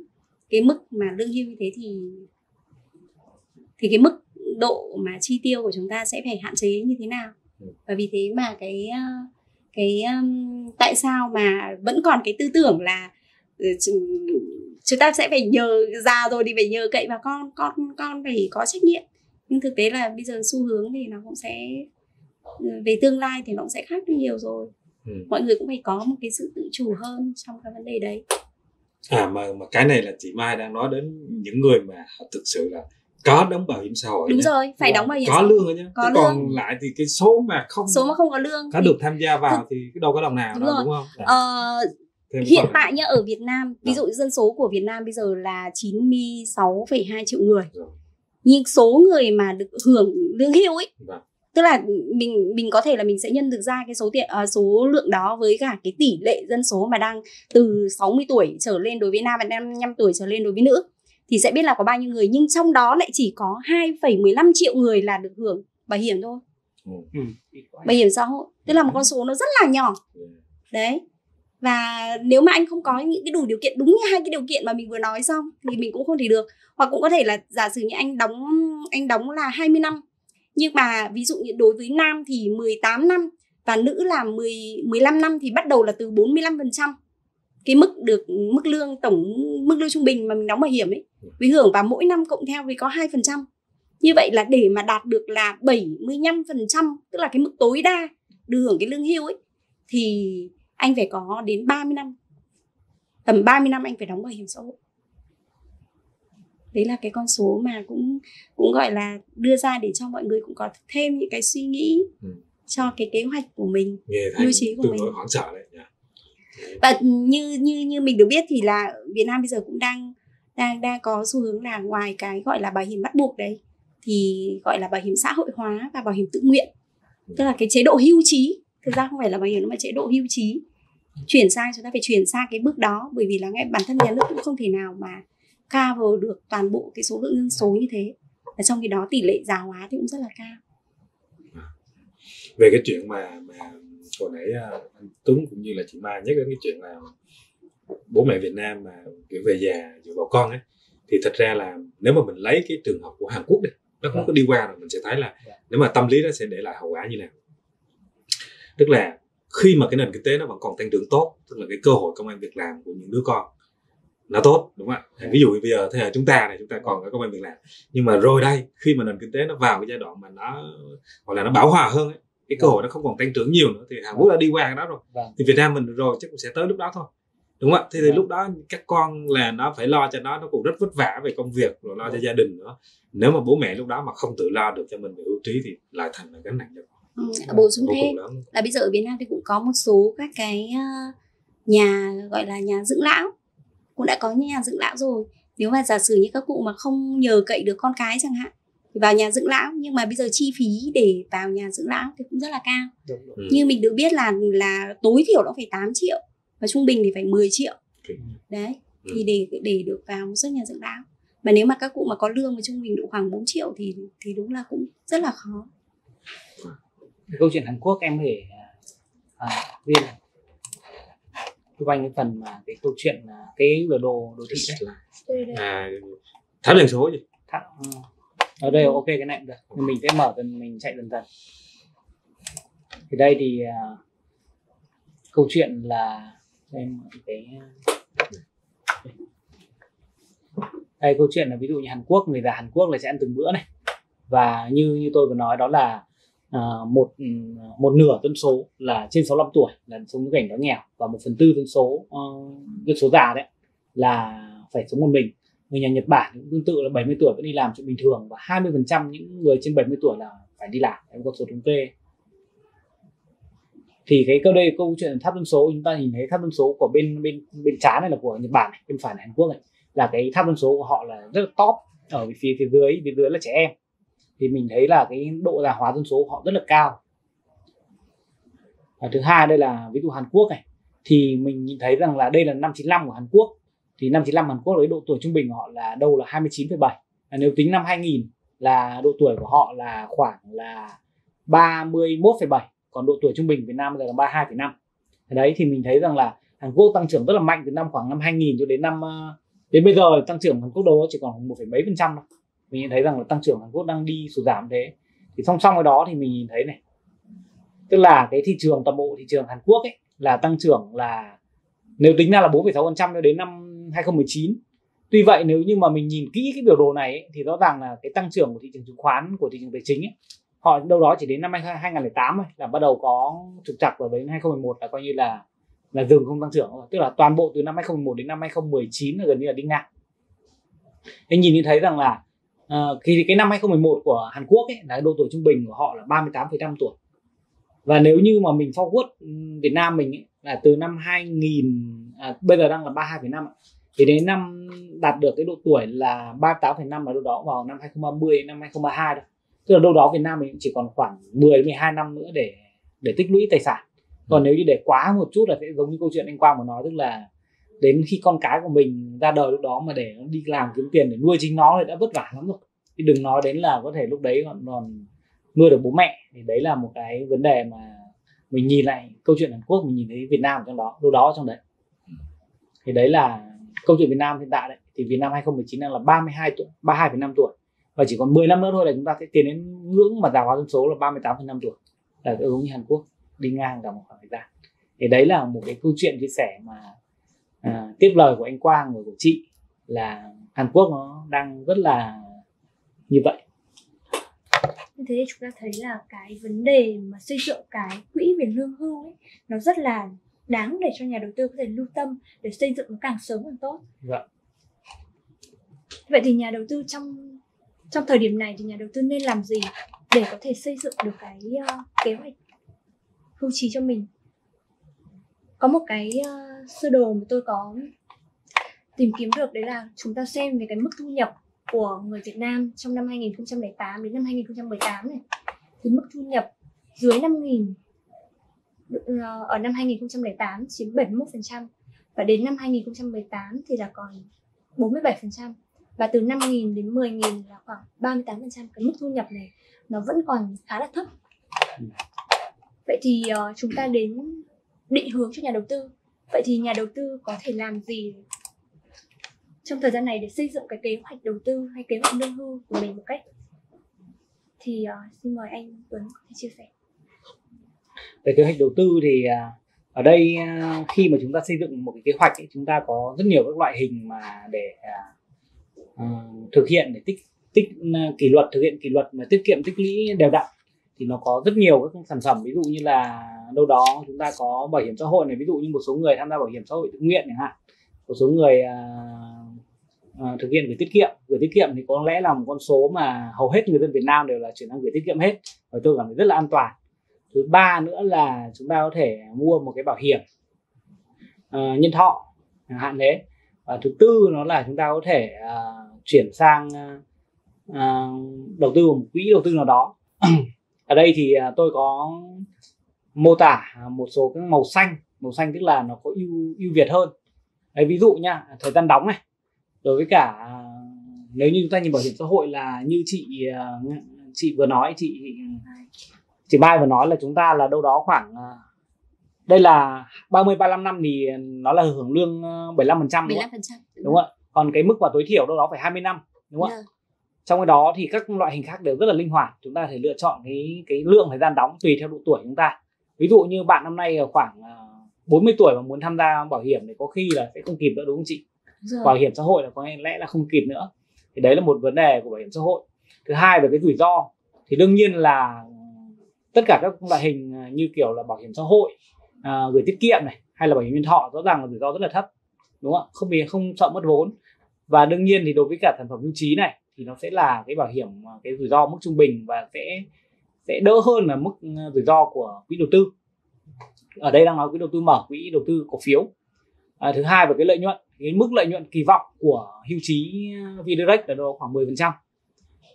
S4: cái mức mà lương hưu như thế thì thì cái mức độ mà chi tiêu của chúng ta sẽ phải hạn chế như thế nào? Và vì thế mà cái ờ, cái um, tại sao mà vẫn còn cái tư tưởng là ừ, chúng ta sẽ phải nhờ già rồi thì phải nhờ cậy vào con con con phải có trách nhiệm nhưng thực tế là bây giờ xu hướng thì nó cũng sẽ ừ, về tương lai thì nó cũng sẽ khác đi nhiều rồi ừ. mọi người cũng phải có một cái sự tự chủ hơn trong cái vấn đề đấy
S2: à mà mà cái này là chị Mai đang nói đến những người mà thực sự là có đóng bảo hiểm xã hội
S4: đúng nhá. rồi phải đóng bảo hiểm
S2: có lương rồi nhá có lương. còn lại thì cái số mà không
S4: số mà không có lương
S2: có thì... được tham gia vào thì đâu có đồng nào đúng, đâu, đúng không
S4: à. ờ, hiện tại nhá ở Việt Nam ví dụ dân số của Việt Nam bây giờ là 96,2 triệu người rồi. Nhưng số người mà được hưởng lương hưu ấy. Vâng. tức là mình mình có thể là mình sẽ nhân được ra cái số tiền uh, số lượng đó với cả cái tỷ lệ dân số mà đang từ 60 tuổi trở lên đối với nam và 55 tuổi trở lên đối với nữ. Thì sẽ biết là có bao nhiêu người nhưng trong đó lại chỉ có 2,15 triệu người là được hưởng bảo hiểm thôi. Ừ. ừ. bảo hiểm xã hội. Tức là một con số nó rất là nhỏ. Đấy và nếu mà anh không có những cái đủ điều kiện, đúng như hai cái điều kiện mà mình vừa nói xong, thì mình cũng không thể được. Hoặc cũng có thể là giả sử như anh đóng anh đóng là 20 năm. Nhưng mà ví dụ như đối với nam thì 18 năm và nữ là 10 15 năm thì bắt đầu là từ 45% cái mức được, mức lương tổng, mức lương trung bình mà mình đóng bảo hiểm ấy, với hưởng và mỗi năm cộng theo thì có 2%. Như vậy là để mà đạt được là 75% tức là cái mức tối đa được hưởng cái lương hưu ấy, thì anh phải có đến 30 năm. Tầm 30 năm anh phải đóng bảo hiểm xã hội. Đấy là cái con số mà cũng cũng gọi là đưa ra để cho mọi người cũng có thêm những cái suy nghĩ ừ. cho cái kế hoạch của mình,
S2: lưu trí của mình. hoảng sợ đấy nhỉ
S4: và như như như mình được biết thì là Việt Nam bây giờ cũng đang đang đang có xu hướng là ngoài cái gọi là bảo hiểm bắt buộc đấy thì gọi là bảo hiểm xã hội hóa và bảo hiểm tự nguyện tức là cái chế độ hưu trí thực ra không phải là bảo hiểm mà chế độ hưu trí. Chuyển sang chúng ta phải chuyển sang cái bước đó. Bởi vì là ngay bản thân nhà nước cũng không thể nào mà cover được toàn bộ cái số lượng dân số như thế. Và trong khi đó tỷ lệ già hóa thì cũng rất là cao.
S2: Về cái chuyện mà mà hồi nãy à, anh Tuấn cũng như là chị Mai nhắc đến cái chuyện là bố mẹ Việt Nam mà kiểu về già dựa vào con ấy thì thật ra là nếu mà mình lấy cái trường hợp của Hàn Quốc đi nó không có đi qua rồi mình sẽ thấy là nếu mà tâm lý nó sẽ để lại hậu quả như nào tức là khi mà cái nền kinh tế nó vẫn còn tăng trưởng tốt tức là cái cơ hội công an việc làm của những đứa con nó tốt đúng không ạ? Ví dụ bây giờ thế là chúng ta này chúng ta còn có công an việc làm. Nhưng mà rồi đây khi mà nền kinh tế nó vào cái giai đoạn mà nó gọi là nó bão hòa hơn ấy, cái cơ hội nó không còn tăng trưởng nhiều nữa thì Hàn Quốc đã đi qua cái đó rồi. Vâng. thì Việt Nam mình rồi chắc cũng sẽ tới lúc đó thôi đúng không ạ? Thì, thì vâng. lúc đó các con là nó phải lo cho nó nó cũng rất vất vả về công việc rồi lo cho gia đình nữa. Nếu mà bố mẹ lúc đó mà không tự lo được cho mình về ưu trí thì lại thành là gánh nặng cho
S4: con ừ, bổ sung thêm là bây giờ ở Việt Nam thì cũng có một số các cái nhà gọi là nhà dưỡng lão. Cũng đã có nhà dưỡng lão rồi. Nếu mà giả sử như các cụ mà không nhờ cậy được con cái chẳng hạn thì vào nhà dưỡng lão. Nhưng mà bây giờ chi phí để vào nhà dưỡng lão thì cũng rất là cao.
S2: Ừ.
S4: như mình được biết là là tối thiểu nó phải 8 triệu và trung bình thì phải 10 triệu. Đấy
S2: Ừ.
S4: thì để để được vào một suất nhà dưỡng lão. Mà nếu mà các cụ mà có lương mà trung bình độ khoảng 4 triệu thì thì đúng là cũng rất là khó
S3: câu chuyện Hàn Quốc em thể à, viên giúp anh cái phần mà cái câu chuyện à, cái biểu đồ đồ thị đấy
S2: à, tháp dân số gì
S3: Thẳng, ừ. ở đây ok cái này cũng được. Nhưng mình sẽ mở dần mình chạy dần dần. Thì đây thì à, câu chuyện là em cái đây câu chuyện là ví dụ như Hàn Quốc người già Hàn Quốc là sẽ ăn từng bữa này. Và như như tôi vừa nói đó là à, một ừ, một nửa dân số là trên 65 tuổi là sống trong cảnh đói nghèo và một phần tư dân số uh, dân số già đấy là phải sống một mình. Người nhà Nhật Bản cũng tương tự là 70 tuổi vẫn đi làm chuyện bình thường và 20% những người trên 70 tuổi là phải đi làm. Em có số thống kê. Thì cái câu đây câu chuyện tháp dân số. Chúng ta nhìn thấy tháp dân số của bên bên bên trái này là của Nhật Bản này, bên phải là Hàn Quốc này. Là cái tháp dân số của họ là rất là top ở phía phía dưới phía dưới là trẻ em thì mình thấy là cái độ già hóa dân số của họ rất là cao. Và thứ hai đây là ví dụ Hàn Quốc này thì mình nhìn thấy rằng là đây là năm 95 của Hàn Quốc. Thì năm 95 Hàn Quốc lấy độ tuổi trung bình của họ là đâu là 29,7 à, nếu tính năm 2000 là độ tuổi của họ là khoảng là 31,7 còn độ tuổi trung bình Việt Nam bây giờ là 32,5 Thế đấy thì mình thấy rằng là Hàn Quốc tăng trưởng rất là mạnh từ năm khoảng năm 2000 cho đến năm ờ, đến bây giờ tăng trưởng Hàn Quốc đâu chỉ còn một phẩy mấy phần trăm thôi mình nhìn thấy rằng là tăng trưởng Hàn Quốc đang đi sụt giảm thế. Thì song song với đó thì mình nhìn thấy này. Tức là cái thị trường toàn bộ thị trường Hàn Quốc ấy là tăng trưởng là nếu tính ra là 4,6% cho đến năm 2019 tuy vậy nếu như mà mình nhìn kỹ cái biểu đồ này ấy, thì rõ ràng là cái tăng trưởng của thị trường chứng khoán của thị trường tài chính ấy, họ đâu đó chỉ đến năm 2008 thôi là bắt đầu có trục trặc và đến 2011 là coi như là là dừng không tăng trưởng rồi. Tức là toàn bộ từ năm 2011 đến năm 2019 là gần như là đi ngang. Anh nhìn thấy rằng là khi cái năm 2011 của Hàn Quốc ấy là độ tuổi trung bình của họ là 38,5 tuổi. Và nếu như mà mình forward Việt Nam mình ấy, là từ năm 2000 à, bây giờ đang là 32,5 ạ. thì đến năm đạt được cái độ tuổi là 38,5 là đâu đó vào năm 2030 năm 2032 thôi. Tức là đâu đó Việt Nam mình chỉ còn khoảng 10 đến 12 năm nữa để để tích lũy tài sản. Còn nếu như để quá một chút là sẽ giống như câu chuyện anh Quang vừa nói tức là đến khi con cái của mình ra đời lúc đó mà để nó đi làm kiếm tiền để nuôi chính nó thì đã vất vả lắm rồi. Thì đừng nói đến là có thể lúc đấy còn còn nuôi được bố mẹ thì đấy là một cái vấn đề mà mình nhìn lại câu chuyện Hàn Quốc mình nhìn thấy Việt Nam ở trong đó đâu đó trong đấy. Thì đấy là câu chuyện Việt Nam hiện tại đấy. Thì Việt Nam 2019 đang là 32 tuổi 32,5 tuổi. Và chỉ còn 10 năm nữa thôi là chúng ta sẽ tiến đến ngưỡng mà già hóa dân số là 38,5 tuổi. Là giống như Hàn Quốc đi ngang cả một khoảng thời gian. Thì đấy là một cái câu chuyện chia sẻ mà tiếp lời của anh Quang và của chị là Hàn Quốc nó đang rất là như vậy.
S1: Như thế thì chúng ta thấy là cái vấn đề mà xây dựng cái quỹ về lương hưu ấy nó rất là đáng để cho nhà đầu tư có thể lưu tâm để xây dựng nó càng sớm càng tốt.
S3: Dạ.
S1: vậy thì nhà đầu tư trong trong thời điểm này thì nhà đầu tư nên làm gì để có thể xây dựng được cái ờ, kế hoạch hưu trí cho mình có một cái ờ, sơ đồ mà tôi có tìm kiếm được đấy là chúng ta xem về cái mức thu nhập của người Việt Nam trong năm 2008 đến năm 2018 này. Thì mức thu nhập dưới 5.000 ờ, ở năm 2008 chiếm 71% và đến năm 2018 thì là còn 47% và từ 5.000 đến 10.000 là khoảng 38% cái mức thu nhập này nó vẫn còn khá là thấp. Vậy thì ờ, chúng ta đến định hướng cho nhà đầu tư. Vậy thì nhà đầu tư có thể làm gì trong thời gian này để xây dựng cái kế hoạch đầu tư hay kế hoạch lương hưu của mình một cách? Thì uh, xin mời anh Tuấn có thể chia sẻ.
S3: Về kế hoạch đầu tư thì à, ở đây à, khi mà chúng ta xây dựng một cái kế hoạch ấy, chúng ta có rất nhiều các loại hình mà để uh, thực hiện để tích tích kỷ luật thực hiện kỷ luật mà tiết kiệm tích lũy đều đặn. Thì nó có rất nhiều các sản phẩm ví dụ như là đâu đó chúng ta có bảo hiểm xã hội này ví dụ như một số người tham gia bảo hiểm xã hội tự nguyện chẳng hạn. Một số người à, à, thực hiện gửi tiết kiệm. Gửi tiết kiệm thì có lẽ là một con số mà hầu hết người dân Việt Nam đều là chuyển sang gửi tiết kiệm hết. Và tôi cảm thấy rất là an toàn. Thứ ba nữa là chúng ta có thể mua một cái bảo hiểm ờ, nhân thọ chẳng hạn thế và thứ tư nó là chúng ta có thể uh, chuyển sang uh, đầu tư vào một quỹ đầu tư nào đó. Ở đây thì tôi có mô tả một số các màu xanh màu xanh tức là nó có ưu ưu việt hơn đấy ví dụ nha thời gian đóng này đối với cả nếu như chúng ta nhìn bảo hiểm xã hội là như chị chị vừa nói chị chị Mai vừa nói là chúng ta là đâu đó khoảng đây là 30 35 năm thì nó là hưởng lương 75% đúng không?
S1: 15%.
S3: Đúng, đúng không? Còn cái mức mà tối thiểu đâu đó phải 20 năm đúng không ạ? Yeah. Trong cái đó thì các loại hình khác đều rất là linh hoạt. Chúng ta có thể lựa chọn cái cái lượng thời gian đóng tùy theo độ tuổi chúng ta. Ví dụ như bạn năm nay khoảng 40 tuổi mà muốn tham gia bảo hiểm thì có khi là sẽ không kịp nữa đúng không chị?
S1: Rồi.
S3: Bảo hiểm xã hội là có lẽ là không kịp nữa. Thì đấy là một vấn đề của bảo hiểm xã hội. Thứ hai về cái rủi ro thì đương nhiên là tất cả các loại hình như kiểu là bảo hiểm xã hội à, gửi tiết kiệm này hay là bảo hiểm nhân thọ rõ ràng là rủi ro rất là thấp đúng không ạ không vì không sợ mất vốn và đương nhiên thì đối với cả sản phẩm hưu trí này thì nó sẽ là cái bảo hiểm à, cái rủi ro mức trung bình và sẽ sẽ đỡ hơn là mức rủi ro của quỹ đầu tư. Ở đây đang nói quỹ đầu tư mở quỹ đầu tư cổ phiếu. À, thứ hai về cái lợi nhuận cái mức lợi nhuận kỳ vọng của hưu trí VinDirect là độ khoảng 10%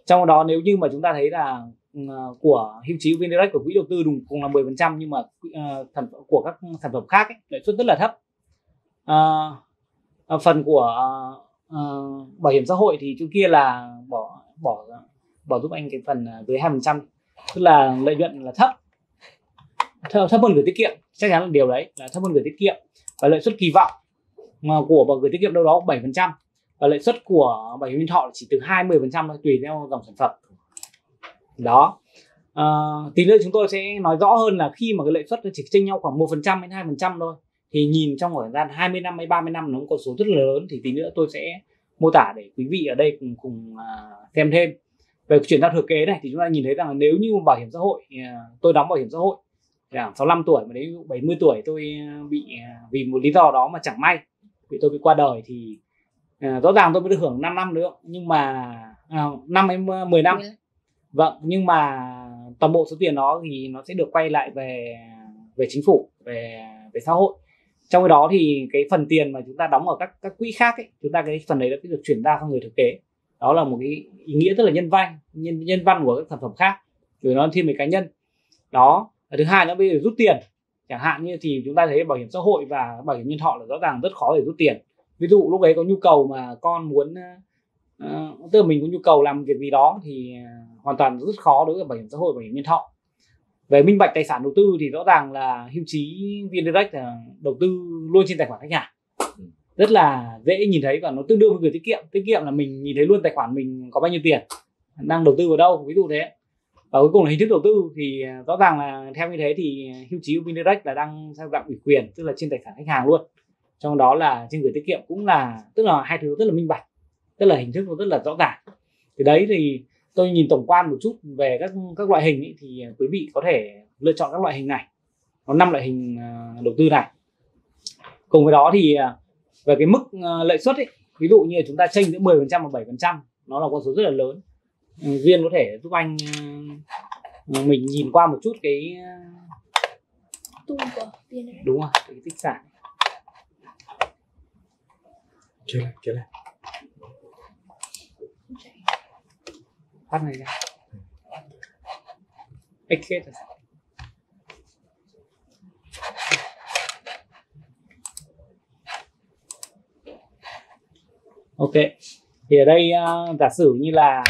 S3: trong đó nếu như mà chúng ta thấy là ừ, à, của hưu trí VinDirect của quỹ đầu tư đúng cùng là 10% nhưng mà uh, sản của các sản phẩm khác ấy, lợi suất rất là thấp. Uh, phần của uh, bảo hiểm xã hội thì trước kia là bỏ bỏ bỏ giúp anh cái phần dưới 2% tức là lợi nhuận là thấp. Thấp, thấp hơn gửi tiết kiệm. Chắc chắn là điều đấy là thấp hơn gửi tiết kiệm. Và lợi suất kỳ vọng của bảo gửi tiết kiệm đâu đó 7% và lợi suất của bảo hiểm nhân thọ chỉ từ 20 thôi tùy theo dòng sản phẩm. Đó. À, tí nữa chúng tôi sẽ nói rõ hơn là khi mà cái lợi suất nó chỉ chênh nhau khoảng 1% đến hai phần trăm thôi thì nhìn trong khoảng thời gian 20 năm hay 30 năm nó cũng có số rất là lớn thì tí nữa tôi sẽ mô tả để quý vị ở đây cùng cùng à, xem thêm về chuyển giao thừa kế này thì chúng ta nhìn thấy rằng là nếu như bảo hiểm xã hội uh, tôi đóng bảo hiểm xã hội khoảng 65 tuổi mà đến 70 tuổi tôi bị uh, vì một lý do đó mà chẳng may bị tôi bị qua đời thì rõ ràng tôi mới được hưởng 5 năm nữa nhưng mà uh, năm hay 10 năm. Vâng nhưng mà toàn bộ số tiền đó thì nó sẽ được quay lại về về chính phủ về về xã hội. Trong cái đó thì cái phần tiền mà chúng ta đóng ở các các quỹ khác ấy, chúng ta cái phần đấy đã được chuyển ra cho người thực tế đó là một cái ý nghĩa rất là nhân văn nhân nhân văn của các sản phẩm khác rồi nó thêm về cá nhân. Đó và thứ hai nó bây giờ rút tiền. Chẳng hạn như thì chúng ta thấy bảo hiểm xã hội và bảo hiểm nhân thọ là rõ ràng rất khó để rút tiền. Ví dụ lúc ấy có nhu cầu mà con muốn uh, tức là mình có nhu cầu làm việc gì đó thì ờ, hoàn toàn rất khó đối với bảo hiểm xã hội bảo hiểm nhân thọ. Về minh bạch tài sản đầu tư thì rõ ràng là hưu trí vn direct đầu tư luôn trên tài khoản khách hàng rất là dễ nhìn thấy và nó tương đương với gửi tiết kiệm. Tiết kiệm là mình nhìn thấy luôn tài khoản mình có bao nhiêu tiền đang đầu tư vào đâu ví dụ thế. Và cuối cùng là hình thức đầu tư thì à, rõ ràng là theo như thế thì hưu trí VNdirect là đang theo dạng ủy quyền tức là trên tài khoản khách hàng luôn. Trong đó là trên gửi tiết kiệm cũng là tức là hai thứ rất là minh bạch tức là hình thức nó rất là rõ ràng. Thì đấy thì tôi nhìn tổng quan một chút về các các loại hình ý, thì quý vị có thể lựa chọn các loại hình này. Có năm loại hình à, đầu tư này. Cùng với đó thì uh, về cái mức uh, lợi suất ấy, ví dụ như chúng ta tranh giữa 10% và 7% nó là con số rất là lớn. Uh, viên có thể giúp anh uh, mình nhìn qua một chút cái đúng rồi cái tích sản.
S2: Kéo lại kéo lại
S3: phát này ra. Exit rồi ok. Thì ở đây uh, giả sử như là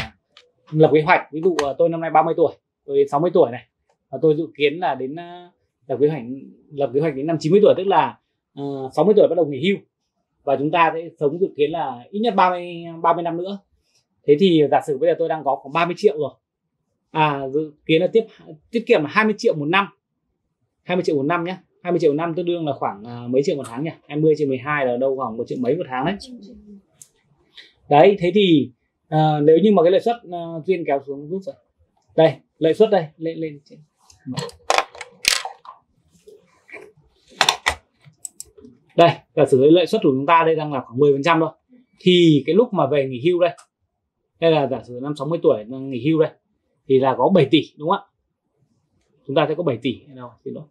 S3: lập kế hoạch ví dụ uh, tôi năm nay 30 tuổi tôi đến 60 tuổi này và tôi dự kiến là đến uh, lập kế hoạch lập kế hoạch đến năm 90 tuổi tức là uh, 60 tuổi bắt đầu nghỉ hưu và chúng ta sẽ sống dự kiến là ít nhất 30 30 năm nữa. Thế thì giả sử bây giờ tôi đang có khoảng 30 triệu rồi à dự kiến là tiếp tiết kiệm là 20 triệu một năm 20 triệu một năm nhé 20 triệu một năm tương đương là khoảng à, mấy triệu một tháng nhỉ? 20 triệu 12 là đâu khoảng một triệu mấy một tháng đấy đấy thế thì uh, nếu như mà cái lợi suất uh, duyên kéo xuống rút rồi đây lợi suất đây lên lên đây giả sử lợi suất của chúng ta đây đang là khoảng 10 phần trăm thôi thì cái lúc mà về nghỉ hưu đây hay là giả sử năm 60 tuổi nghỉ hưu đây thì là có 7 tỷ đúng không ạ? Chúng ta sẽ có 7 tỷ đâu xin lỗi.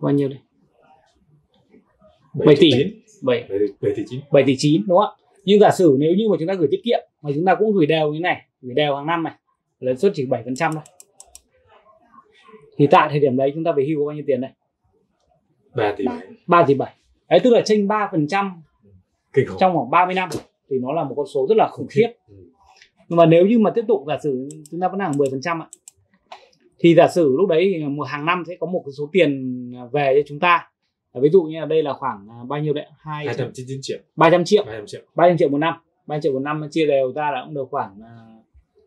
S3: Bao nhiêu đây? 7 tỷ 7
S2: 7 tỷ 9
S3: 7 tỷ 9 đúng không ạ? Nhưng giả sử nếu như mà chúng ta gửi tiết kiệm mà chúng ta cũng gửi đều như này gửi đều hàng năm này lãi suất chỉ 7 phần trăm thôi. Thì tại thời điểm đấy chúng ta về hưu có bao nhiêu tiền đây?
S2: 3 tỷ 7
S3: 3 tỷ 7 đấy tức là chênh 3 phần trăm trong khoảng 30 năm thì nó là một con số rất là khủng khiếp.
S2: Ừ.
S3: nhưng mà nếu như mà tiếp tục giả sử chúng ta vẫn hàng 10 phần trăm ạ thì giả sử lúc đấy thì một hàng năm sẽ có một cái số tiền về cho chúng ta ví dụ như là đây là khoảng à, bao nhiêu đấy? Hai
S2: 299 triệu.
S3: 300 triệu.
S2: 300 triệu.
S3: 300 triệu. Một năm. 300 triệu một năm chia đều ra là cũng được khoảng à,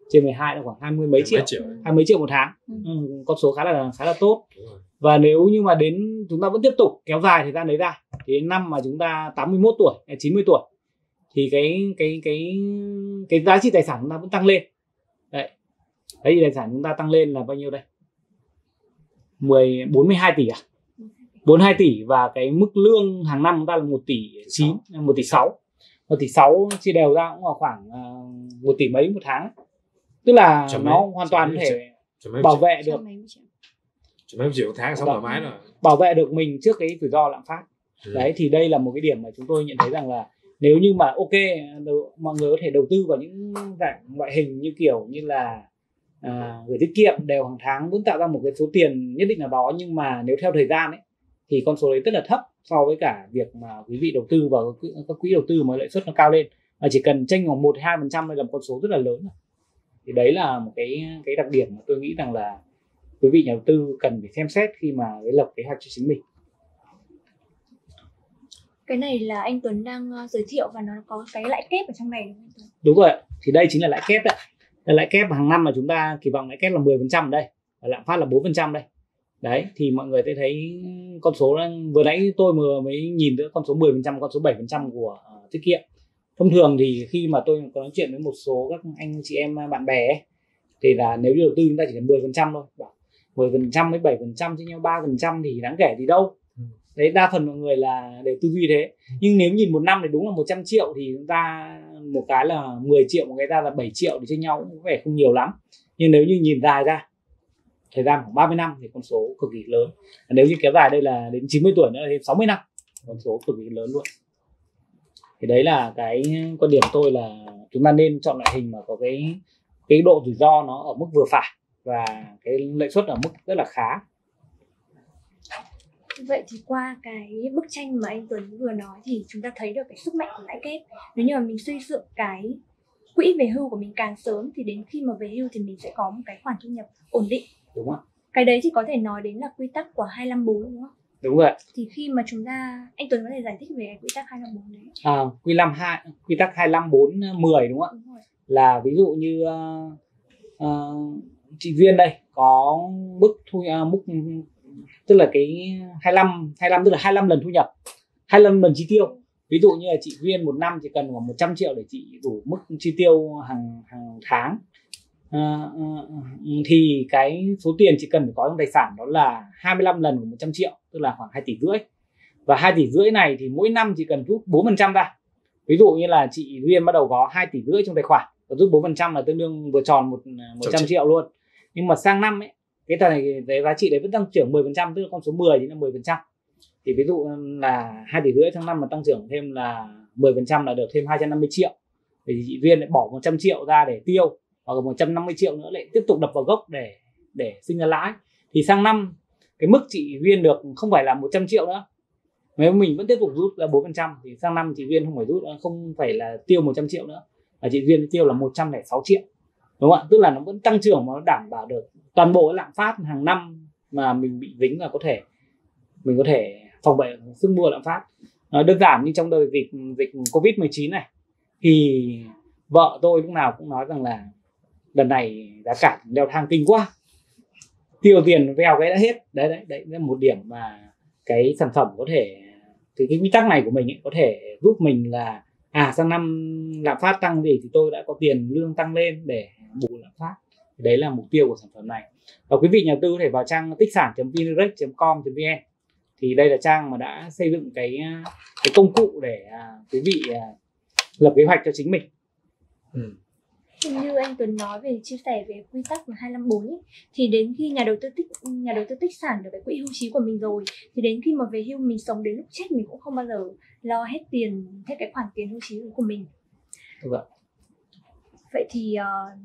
S3: trên 12 là khoảng 20 mấy triệu.
S2: Mấy triệu.
S3: 20 triệu một tháng.
S4: Ừ.
S3: ừ, con số khá là khá là tốt.
S2: Đúng rồi.
S3: và nếu như mà đến chúng ta vẫn tiếp tục kéo dài thời gian đấy ra thì đến năm mà chúng ta 81 tuổi hay 90 tuổi thì cái cái cái cái giá trị tài sản chúng ta vẫn tăng lên. Đấy. Đấy thì tài sản chúng ta tăng lên là bao nhiêu đây? 10 42 tỷ à 42 tỷ và cái mức lương hàng năm chúng ta là 1 tỷ 9 1 tỷ 6 1 tỷ 6 chia đều ra cũng là khoảng à, 1 tỷ mấy một tháng. Tức là
S2: Chấm
S3: nó
S2: mấy-
S3: hoàn toàn có thể
S2: Chấm mấy
S3: bảo vệ được
S4: Trăm mấy triệu.
S2: Chấm mấy triệu một tháng sống thoải mái rồi.
S3: Bảo vệ được mình trước cái rủi ro lạm phát.
S2: Ừ.
S3: đấy thì đây là một cái điểm mà chúng tôi nhận thấy rằng là nếu như mà ok mọi người có thể đầu tư vào những dạng loại hình như kiểu như là à, gửi tiết kiệm đều hàng tháng vẫn tạo ra một cái số tiền nhất định nào đó. Nhưng mà nếu theo thời gian ấy thì con số đấy rất là thấp so với cả việc mà quý vị đầu tư vào các quỹ- đầu tư mà lãi suất nó cao lên. Mà chỉ cần tranh khoảng một hai phần trăm là một con số rất là lớn. Thì đấy là một cái cái đặc điểm mà tôi nghĩ rằng là quý vị nhà đầu tư cần phải xem xét khi mà cái lập kế hoạch cho chính mình.
S1: Cái này là anh Tuấn đang ờ, giới thiệu và nó có cái lãi kép ở trong này. Đúng không
S3: đúng rồi thì đây chính là lãi kép đấy. Lãi kép hàng năm mà chúng ta kỳ vọng lãi kép là 10% đây. Và lạm phát là 4% đây đấy thì mọi người sẽ thấy con số vừa nãy tôi vừa mới nhìn tới con số 10% con số 7% của ờ, tiết kiệm. Thông thường thì khi mà tôi có nói chuyện với một số các anh chị em bạn bè ấy, thì là nếu như đầu tư chúng ta chỉ cần 10% thôi bảo 10% với 7% chứ nhau 3% thì đáng kể gì đâu. Đấy đa phần mọi người là đều tư duy thế. Nhưng nếu nhìn một năm thì đúng là 100 triệu thì chúng ta một cái là 10 triệu một cái ra là 7 triệu thì trên nhau cũng có vẻ không nhiều lắm. Nhưng nếu như nhìn dài ra thời gian khoảng 30 năm thì con số cực kỳ lớn nếu như kéo dài đây là đến 90 tuổi nữa là thêm 60 năm, con số cực kỳ lớn luôn thì đấy là cái quan điểm tôi là chúng ta nên chọn loại hình mà có cái cái độ rủi ro nó ở mức vừa phải và cái lợi suất ở mức rất là khá
S1: Vậy thì qua cái bức tranh mà anh Tuấn vừa nói thì chúng ta thấy được cái sức mạnh của lãi kép. Nếu như mà mình xây dựng cái quỹ về hưu của mình càng sớm thì đến khi mà về hưu thì mình sẽ có một cái khoản thu nhập ổn định
S3: đúng không
S1: Cái đấy thì có thể nói đến là quy tắc của 254 đúng không?
S3: đúng rồi ạ.
S1: Thì khi mà chúng ta anh Tuấn có thể giải thích về cái quy tắc 254 đấy.
S3: à, quy năm hai quy tắc 25 4 10 đúng không ạ là ví dụ như ờ, ờ, chị Viên đây có mức thu uh, mức tức là cái 25 25 tức là 25 lần thu nhập 25 lần chi tiêu ví dụ như là chị Viên một năm chỉ cần khoảng 100 triệu để chị đủ mức chi tiêu hàng hàng tháng Ờ, ờ, thì cái số tiền chị cần phải có trong tài sản đó là 25 lần của 100 triệu tức là khoảng 2 tỷ rưỡi. Và 2 tỷ rưỡi này thì mỗi năm chỉ cần rút 4% ra. Ví dụ như là chị Duyên bắt đầu có 2 tỷ rưỡi trong tài khoản và rút 4% là tương đương vừa tròn một 100 triệu luôn. Nhưng mà sang năm ấy cái này cái giá trị đấy vẫn tăng trưởng 10% tức là con số 10 chính là 10% thì ví dụ là 2 tỷ rưỡi tháng năm mà tăng trưởng thêm là 10% là được thêm 250 triệu. Thì chị Viên lại bỏ 100 triệu ra để tiêu hoặc là 150 triệu nữa lại tiếp tục đập vào gốc để để sinh ra lãi. Thì sang năm, cái mức chị Viên được không phải là 100 triệu nữa. Nếu mình vẫn tiếp tục rút ra 4% thì sang năm chị Viên không phải rút, không phải là tiêu 100 triệu nữa. Mà chị Viên tiêu là 106 triệu. Đúng không ạ? Tức là nó vẫn tăng trưởng mà nó đảm bảo được toàn bộ lạm phát hàng năm mà mình bị dính là có thể, mình có thể phòng bệnh sức mua lạm phát. Nói đơn giản như trong đời dịch dịch covid 19 này, thì vợ tôi lúc nào cũng nói rằng là lần này giá cả leo thang kinh quá. Tiêu tiền veo cái đã hết. Đấy đấy đấy là một điểm mà cái sản phẩm có thể thì cái quy tắc này của mình ấy, có thể giúp mình là à sang năm lạm phát tăng gì thì tôi đã có tiền lương tăng lên để bù lạm phát. Đấy là mục tiêu của sản phẩm này. Và quý vị nhà tư có thể vào trang tích sản vinrect com vn thì đây là trang mà đã xây dựng cái cái công cụ để à, quý vị à, lập kế hoạch cho chính mình.
S2: Ừ
S1: như anh Tuấn nói về chia sẻ về quy tắc là 254 ấy, thì đến khi nhà đầu tư tích nhà đầu tư tích sản được cái quỹ hưu trí của mình rồi thì đến khi mà về hưu mình sống đến lúc chết mình cũng không bao giờ lo hết tiền hết cái khoản tiền hưu trí của mình.
S3: Vâng.
S1: Vậy thì uh,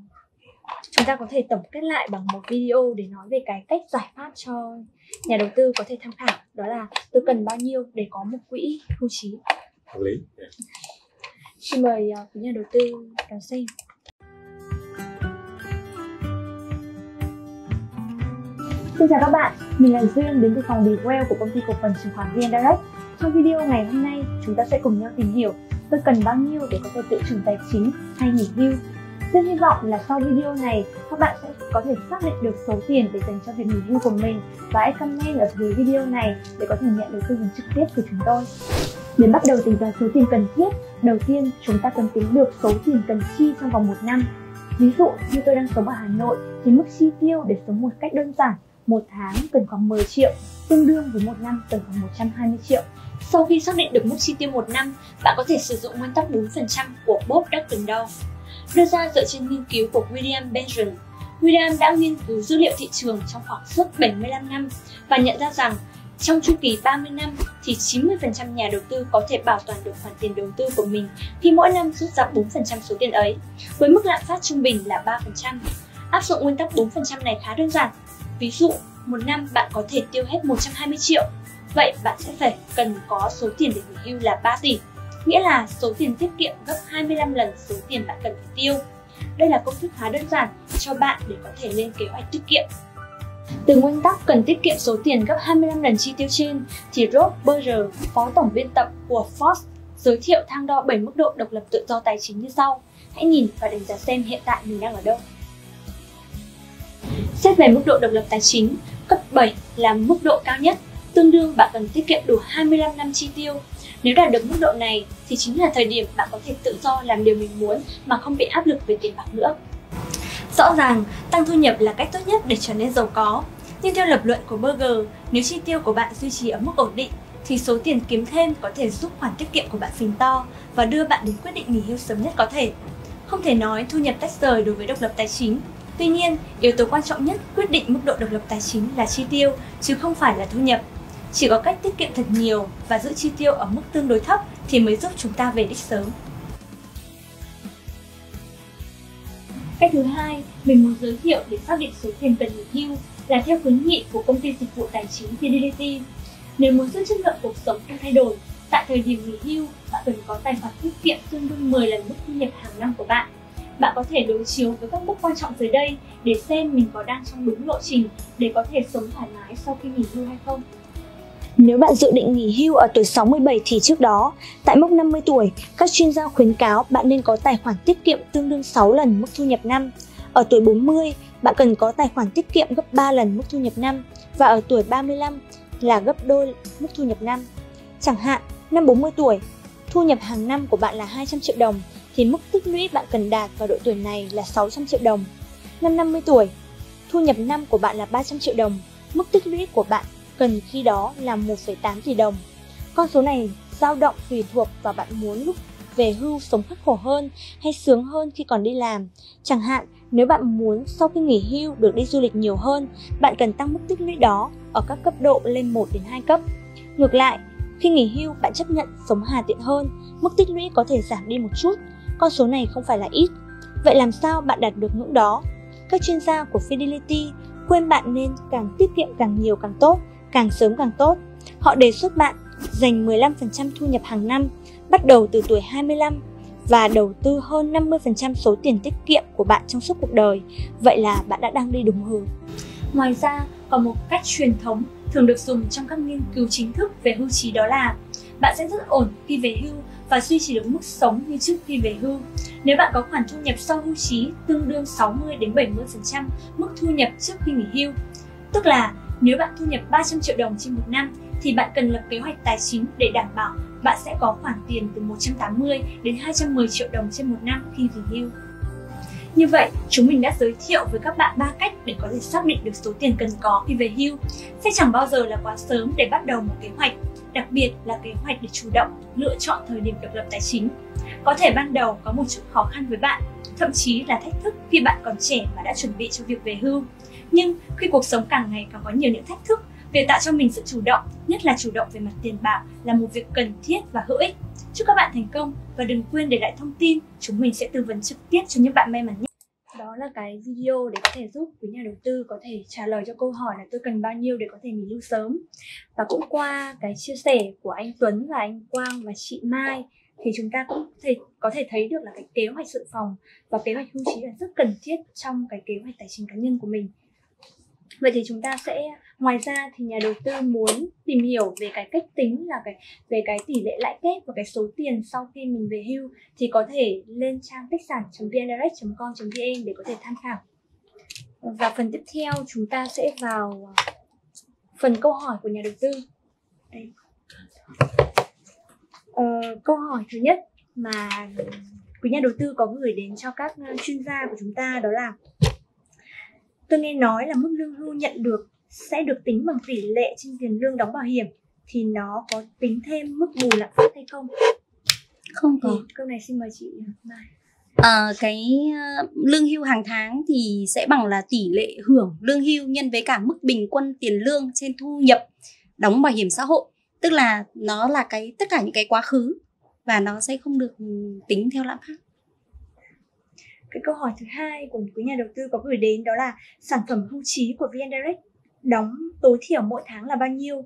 S1: chúng ta có thể tổng kết lại bằng một video để nói về cái cách giải pháp cho nhà đầu tư có thể tham khảo. Đó là tôi cần bao nhiêu để có một quỹ hưu trí?
S2: Hợp lý.
S1: Xin mời uh, quý nhà đầu tư đón xem Xin chào các bạn, mình là Duyên đến từ phòng Bewell của công ty cổ phần chứng khoán VN Direct. Trong video ngày hôm nay, chúng ta sẽ cùng nhau tìm hiểu tôi cần bao nhiêu để có thể tự chủ tài chính hay nghỉ hưu Rất hy vọng là sau video này, các bạn sẽ có thể xác định được số tiền để dành cho việc nghỉ hưu của mình và hãy comment ở dưới video này để có thể nhận được tư vấn trực tiếp từ chúng tôi. Để bắt đầu tính toán số tiền cần thiết, đầu tiên chúng ta cần tính được số tiền cần chi trong vòng một năm. Ví dụ như tôi đang sống ở Hà Nội thì mức chi tiêu để sống một cách đơn giản một tháng cần khoảng 10 triệu, tương đương với một năm cần khoảng 120 triệu. Sau khi xác định được mức chi tiêu một năm, bạn có thể sử dụng nguyên tắc 4% của Bob Dr. đưa ra dựa trên nghiên cứu của William Benjamin. William đã nghiên cứu dữ liệu thị trường trong khoảng suốt 75 năm và nhận ra rằng trong chu kỳ 30 năm thì 90% nhà đầu tư có thể bảo toàn được khoản tiền đầu tư của mình khi mỗi năm rút ra 4% số tiền ấy, với mức lạm phát trung bình là 3%. Áp dụng nguyên tắc 4% này khá đơn giản. Ví dụ, một năm bạn có thể tiêu hết 120 triệu, vậy bạn sẽ phải cần có số tiền để nghỉ hưu là 3 tỷ, nghĩa là số tiền tiết kiệm gấp 25 lần số tiền bạn cần phải tiêu. Đây là công thức khá đơn giản cho bạn để có thể lên kế hoạch tiết kiệm từ nguyên tắc cần tiết kiệm số tiền gấp 25 lần chi tiêu trên, thì Rob Berger, phó tổng biên tập của Forbes, giới thiệu thang đo 7 mức độ độc lập tự do tài chính như sau. Hãy nhìn và đánh giá xem hiện tại mình đang ở đâu. Xét về mức độ độc lập tài chính, cấp 7 là mức độ cao nhất, tương đương bạn cần tiết kiệm đủ 25 năm chi tiêu. Nếu đạt được mức độ này thì chính là thời điểm bạn có thể tự do làm điều mình muốn mà không bị áp lực về tiền bạc nữa. Rõ ràng, tăng thu nhập là cách tốt nhất để trở nên giàu có. Nhưng theo lập luận của Berger, nếu chi tiêu của bạn duy trì ở mức ổn định, thì số tiền kiếm thêm có thể giúp khoản tiết kiệm của bạn phình to và đưa bạn đến quyết định nghỉ hưu sớm nhất có thể. Không thể nói thu nhập tách rời đối với độc lập tài chính. Tuy nhiên, yếu tố quan trọng nhất quyết định mức độ độc lập tài chính là chi tiêu, chứ không phải là thu nhập. Chỉ có cách tiết kiệm thật nhiều và giữ chi tiêu ở mức tương đối thấp thì mới giúp chúng ta về đích sớm. Cách thứ hai, mình muốn giới thiệu để xác định số tiền cần nghỉ hưu là theo khuyến nghị của công ty dịch vụ tài chính Fidelity. Nếu muốn giữ chất lượng cuộc sống không thay đổi, tại thời điểm nghỉ hưu, bạn cần có tài khoản tiết kiệm tương đương 10 lần mức thu nhập hàng năm của bạn. Bạn có thể đối chiếu với các bước quan trọng dưới đây để xem mình có đang trong đúng lộ trình để có thể sống thoải mái sau khi nghỉ hưu hay không. Nếu bạn dự định nghỉ hưu ở tuổi 67 thì trước đó, tại mốc 50 tuổi, các chuyên gia khuyến cáo bạn nên có tài khoản tiết kiệm tương đương 6 lần mức thu nhập năm. Ở tuổi 40, bạn cần có tài khoản tiết kiệm gấp 3 lần mức thu nhập năm và ở tuổi 35 là gấp đôi mức thu nhập năm. Chẳng hạn, năm 40 tuổi, thu nhập hàng năm của bạn là 200 triệu đồng thì mức tích lũy bạn cần đạt vào độ tuổi này là 600 triệu đồng. Năm 50 tuổi, thu nhập năm của bạn là 300 triệu đồng, mức tích lũy của bạn cần khi đó là 1,8 tỷ đồng. Con số này dao động tùy thuộc vào bạn muốn lúc về hưu sống khắc khổ hơn hay sướng hơn khi còn đi làm. Chẳng hạn, nếu bạn muốn sau khi nghỉ hưu được đi du lịch nhiều hơn, bạn cần tăng mức tích lũy đó ở các cấp độ lên 1 đến 2 cấp. Ngược lại, khi nghỉ hưu bạn chấp nhận sống hà tiện hơn, mức tích lũy có thể giảm đi một chút, con số này không phải là ít. Vậy làm sao bạn đạt được ngưỡng đó? Các chuyên gia của Fidelity khuyên bạn nên càng tiết kiệm càng nhiều càng tốt càng sớm càng tốt. Họ đề xuất bạn dành 15% thu nhập hàng năm bắt đầu từ tuổi 25 và đầu tư hơn 50% số tiền tiết kiệm của bạn trong suốt cuộc đời. Vậy là bạn đã đang đi đúng hướng. Ngoài ra, còn một cách truyền thống thường được dùng trong các nghiên cứu chính thức về hưu trí đó là bạn sẽ rất ổn khi về hưu và duy trì được mức sống như trước khi về hưu. Nếu bạn có khoản thu nhập sau hưu trí tương đương 60 đến 70% mức thu nhập trước khi nghỉ hưu, tức là nếu bạn thu nhập 300 triệu đồng trên một năm thì bạn cần lập kế hoạch tài chính để đảm bảo bạn sẽ có khoản tiền từ 180 đến 210 triệu đồng trên một năm khi nghỉ hưu. Như vậy, chúng mình đã giới thiệu với các bạn ba cách để có thể xác định được số tiền cần có khi về hưu. Sẽ chẳng bao giờ là quá sớm để bắt đầu một kế hoạch. đặc biệt là kế hoạch để chủ động lựa chọn thời điểm độc lập tài chính. Có thể ban đầu có một chút khó khăn với bạn, thậm chí là thách thức khi bạn còn trẻ mà đã chuẩn bị cho việc về hưu. Nhưng khi cuộc sống càng ngày càng có nhiều những thách thức, việc tạo cho mình sự chủ động, nhất là chủ động về mặt tiền bạc là một việc cần thiết và hữu ích. Chúc các bạn thành công và đừng quên để lại thông tin, chúng mình sẽ tư vấn trực tiếp cho những bạn may mắn nhất. Đó là cái video để có thể giúp quý nhà đầu tư có thể trả lời cho câu hỏi là tôi cần bao nhiêu để có thể nghỉ hưu sớm. Và cũng qua cái chia sẻ của anh Tuấn và anh Quang và chị Mai thì chúng ta cũng thể có thể thấy được là cái kế hoạch dự phòng và kế hoạch hưu trí là rất cần thiết trong cái kế hoạch tài chính cá nhân của mình vậy thì chúng ta sẽ ngoài ra thì nhà đầu tư muốn tìm hiểu về cái cách tính là cái về cái tỷ lệ lãi kép và cái số tiền sau khi mình về hưu thì có thể lên trang tích sản vndirect com vn để có thể tham khảo và phần tiếp theo chúng ta sẽ vào phần câu hỏi của nhà đầu tư Đây. Ờ, câu hỏi thứ nhất mà quý nhà đầu tư có gửi đến cho các ờ, chuyên gia của chúng ta đó là Tôi nghe nói là mức lương hưu nhận được sẽ được tính bằng tỷ lệ trên tiền lương đóng bảo hiểm thì nó có tính thêm mức bù lạm phát hay không?
S4: Không có.
S1: Thì câu này xin mời chị Mai.
S4: À, cái uh, lương hưu hàng tháng thì sẽ bằng là tỷ lệ hưởng lương hưu nhân với cả mức bình quân tiền lương trên thu nhập đóng bảo hiểm xã hội tức là nó là cái tất cả những cái quá khứ và nó sẽ không được tính theo lạm phát
S1: cái câu hỏi thứ hai của quý nhà đầu tư có gửi đến đó là sản phẩm hưu trí của VN Direct đóng tối thiểu mỗi tháng là bao nhiêu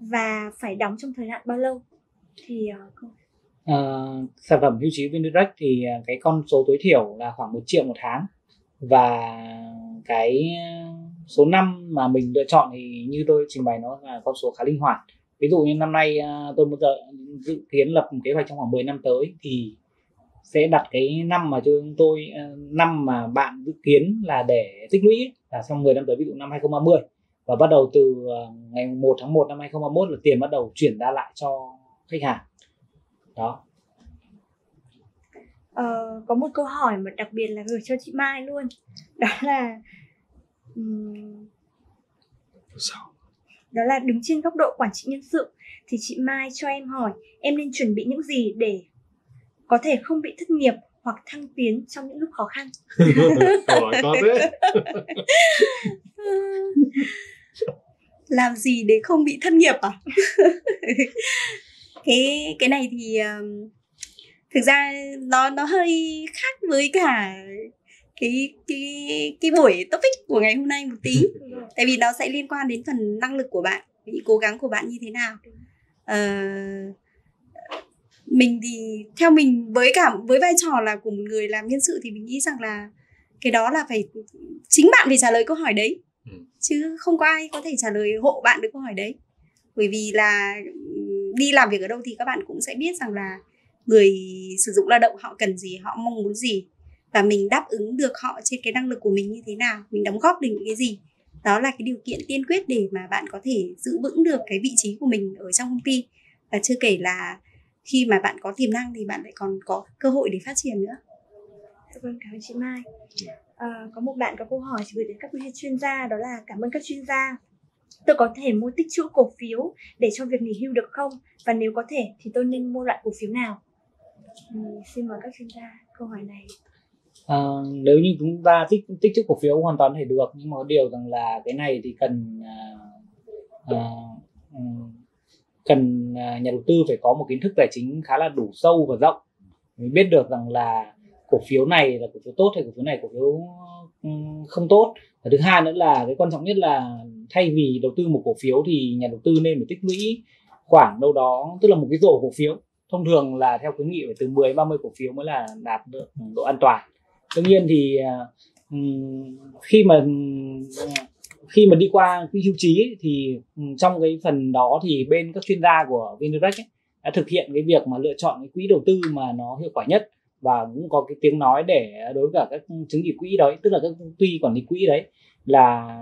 S1: và phải đóng trong thời hạn bao lâu? Thì uh,
S3: sản phẩm hưu trí VN Direct thì ờ, cái con số tối thiểu là khoảng 1 triệu một tháng và cái số năm mà mình lựa chọn thì như tôi trình bày nó là con số khá linh hoạt. Ví dụ như năm nay tôi muốn dự kiến lập một kế hoạch trong khoảng 10 năm tới thì sẽ đặt cái năm mà chúng tôi ờ, năm mà bạn dự kiến là để tích lũy là trong 10 năm tới ví dụ năm 2030 và bắt đầu từ ờ, ngày 1 tháng 1 năm 2031 là tiền bắt đầu chuyển ra lại cho khách hàng. Đó.
S1: Ờ, có một câu hỏi mà đặc biệt là gửi cho chị Mai luôn. Đó là um, đó là đứng trên góc độ quản trị nhân sự thì chị Mai cho em hỏi em nên chuẩn bị những gì để có thể không bị thất nghiệp hoặc thăng tiến trong những lúc khó khăn.
S2: Có
S4: làm gì để không bị thất nghiệp à? Cái cái này thì thực ra nó nó hơi khác với cả cái cái cái buổi topic của ngày hôm nay một tí. Tại vì nó sẽ liên quan đến phần năng lực của bạn những cố gắng của bạn như thế nào. Uh, mình thì theo mình với cả với vai trò là của một người làm nhân sự thì mình nghĩ rằng là cái đó là phải chính bạn phải trả lời câu hỏi đấy. Ừ. chứ không có ai có thể trả lời hộ bạn được câu hỏi đấy. Bởi vì là đi làm việc ở đâu thì các bạn cũng sẽ biết rằng là người sử dụng lao động họ cần gì họ mong muốn gì. Và mình đáp ứng được họ trên cái năng lực của mình như thế nào mình đóng góp được những cái gì. Đó là cái điều kiện tiên quyết để mà bạn có thể giữ vững được cái vị trí của mình ở trong công ty. Và chưa kể là khi mà bạn có tiềm năng thì bạn lại còn có cơ hội để phát triển nữa.
S1: Vâng cảm ơn chị Mai. À, có một bạn có câu hỏi gửi đến các chuyên gia đó là cảm ơn các chuyên gia. Tôi có thể mua tích trữ cổ phiếu để cho việc nghỉ hưu được không? Và nếu có thể thì tôi nên mua loại cổ phiếu nào? Ừ, xin mời các chuyên gia câu hỏi này.
S3: À, nếu như chúng ta tích tích trữ cổ phiếu hoàn toàn thể được nhưng mà có điều rằng là cái này thì cần uh, uh, cần à, nhà đầu tư phải có một kiến thức tài chính khá là đủ sâu và rộng. Mới biết được rằng là cổ phiếu này là cổ phiếu tốt hay cổ phiếu này cổ phiếu không tốt. Và thứ hai nữa là cái quan trọng nhất là thay vì đầu tư một cổ phiếu thì nhà đầu tư nên phải tích lũy khoảng đâu đó, tức là một cái rổ cổ phiếu. Thông thường là theo khuyến nghị phải từ 10 30 cổ phiếu mới là đạt được độ an toàn. Tất nhiên thì à, khi mà khi mà đi qua quỹ hưu trí thì ừ, trong cái phần đó thì bên các chuyên gia của VNDirect ấy, đã thực hiện cái việc mà lựa chọn cái quỹ đầu tư mà nó hiệu quả nhất và cũng có cái tiếng nói để đối với cả các chứng chỉ quỹ đấy tức là các công ty quản lý quỹ đấy là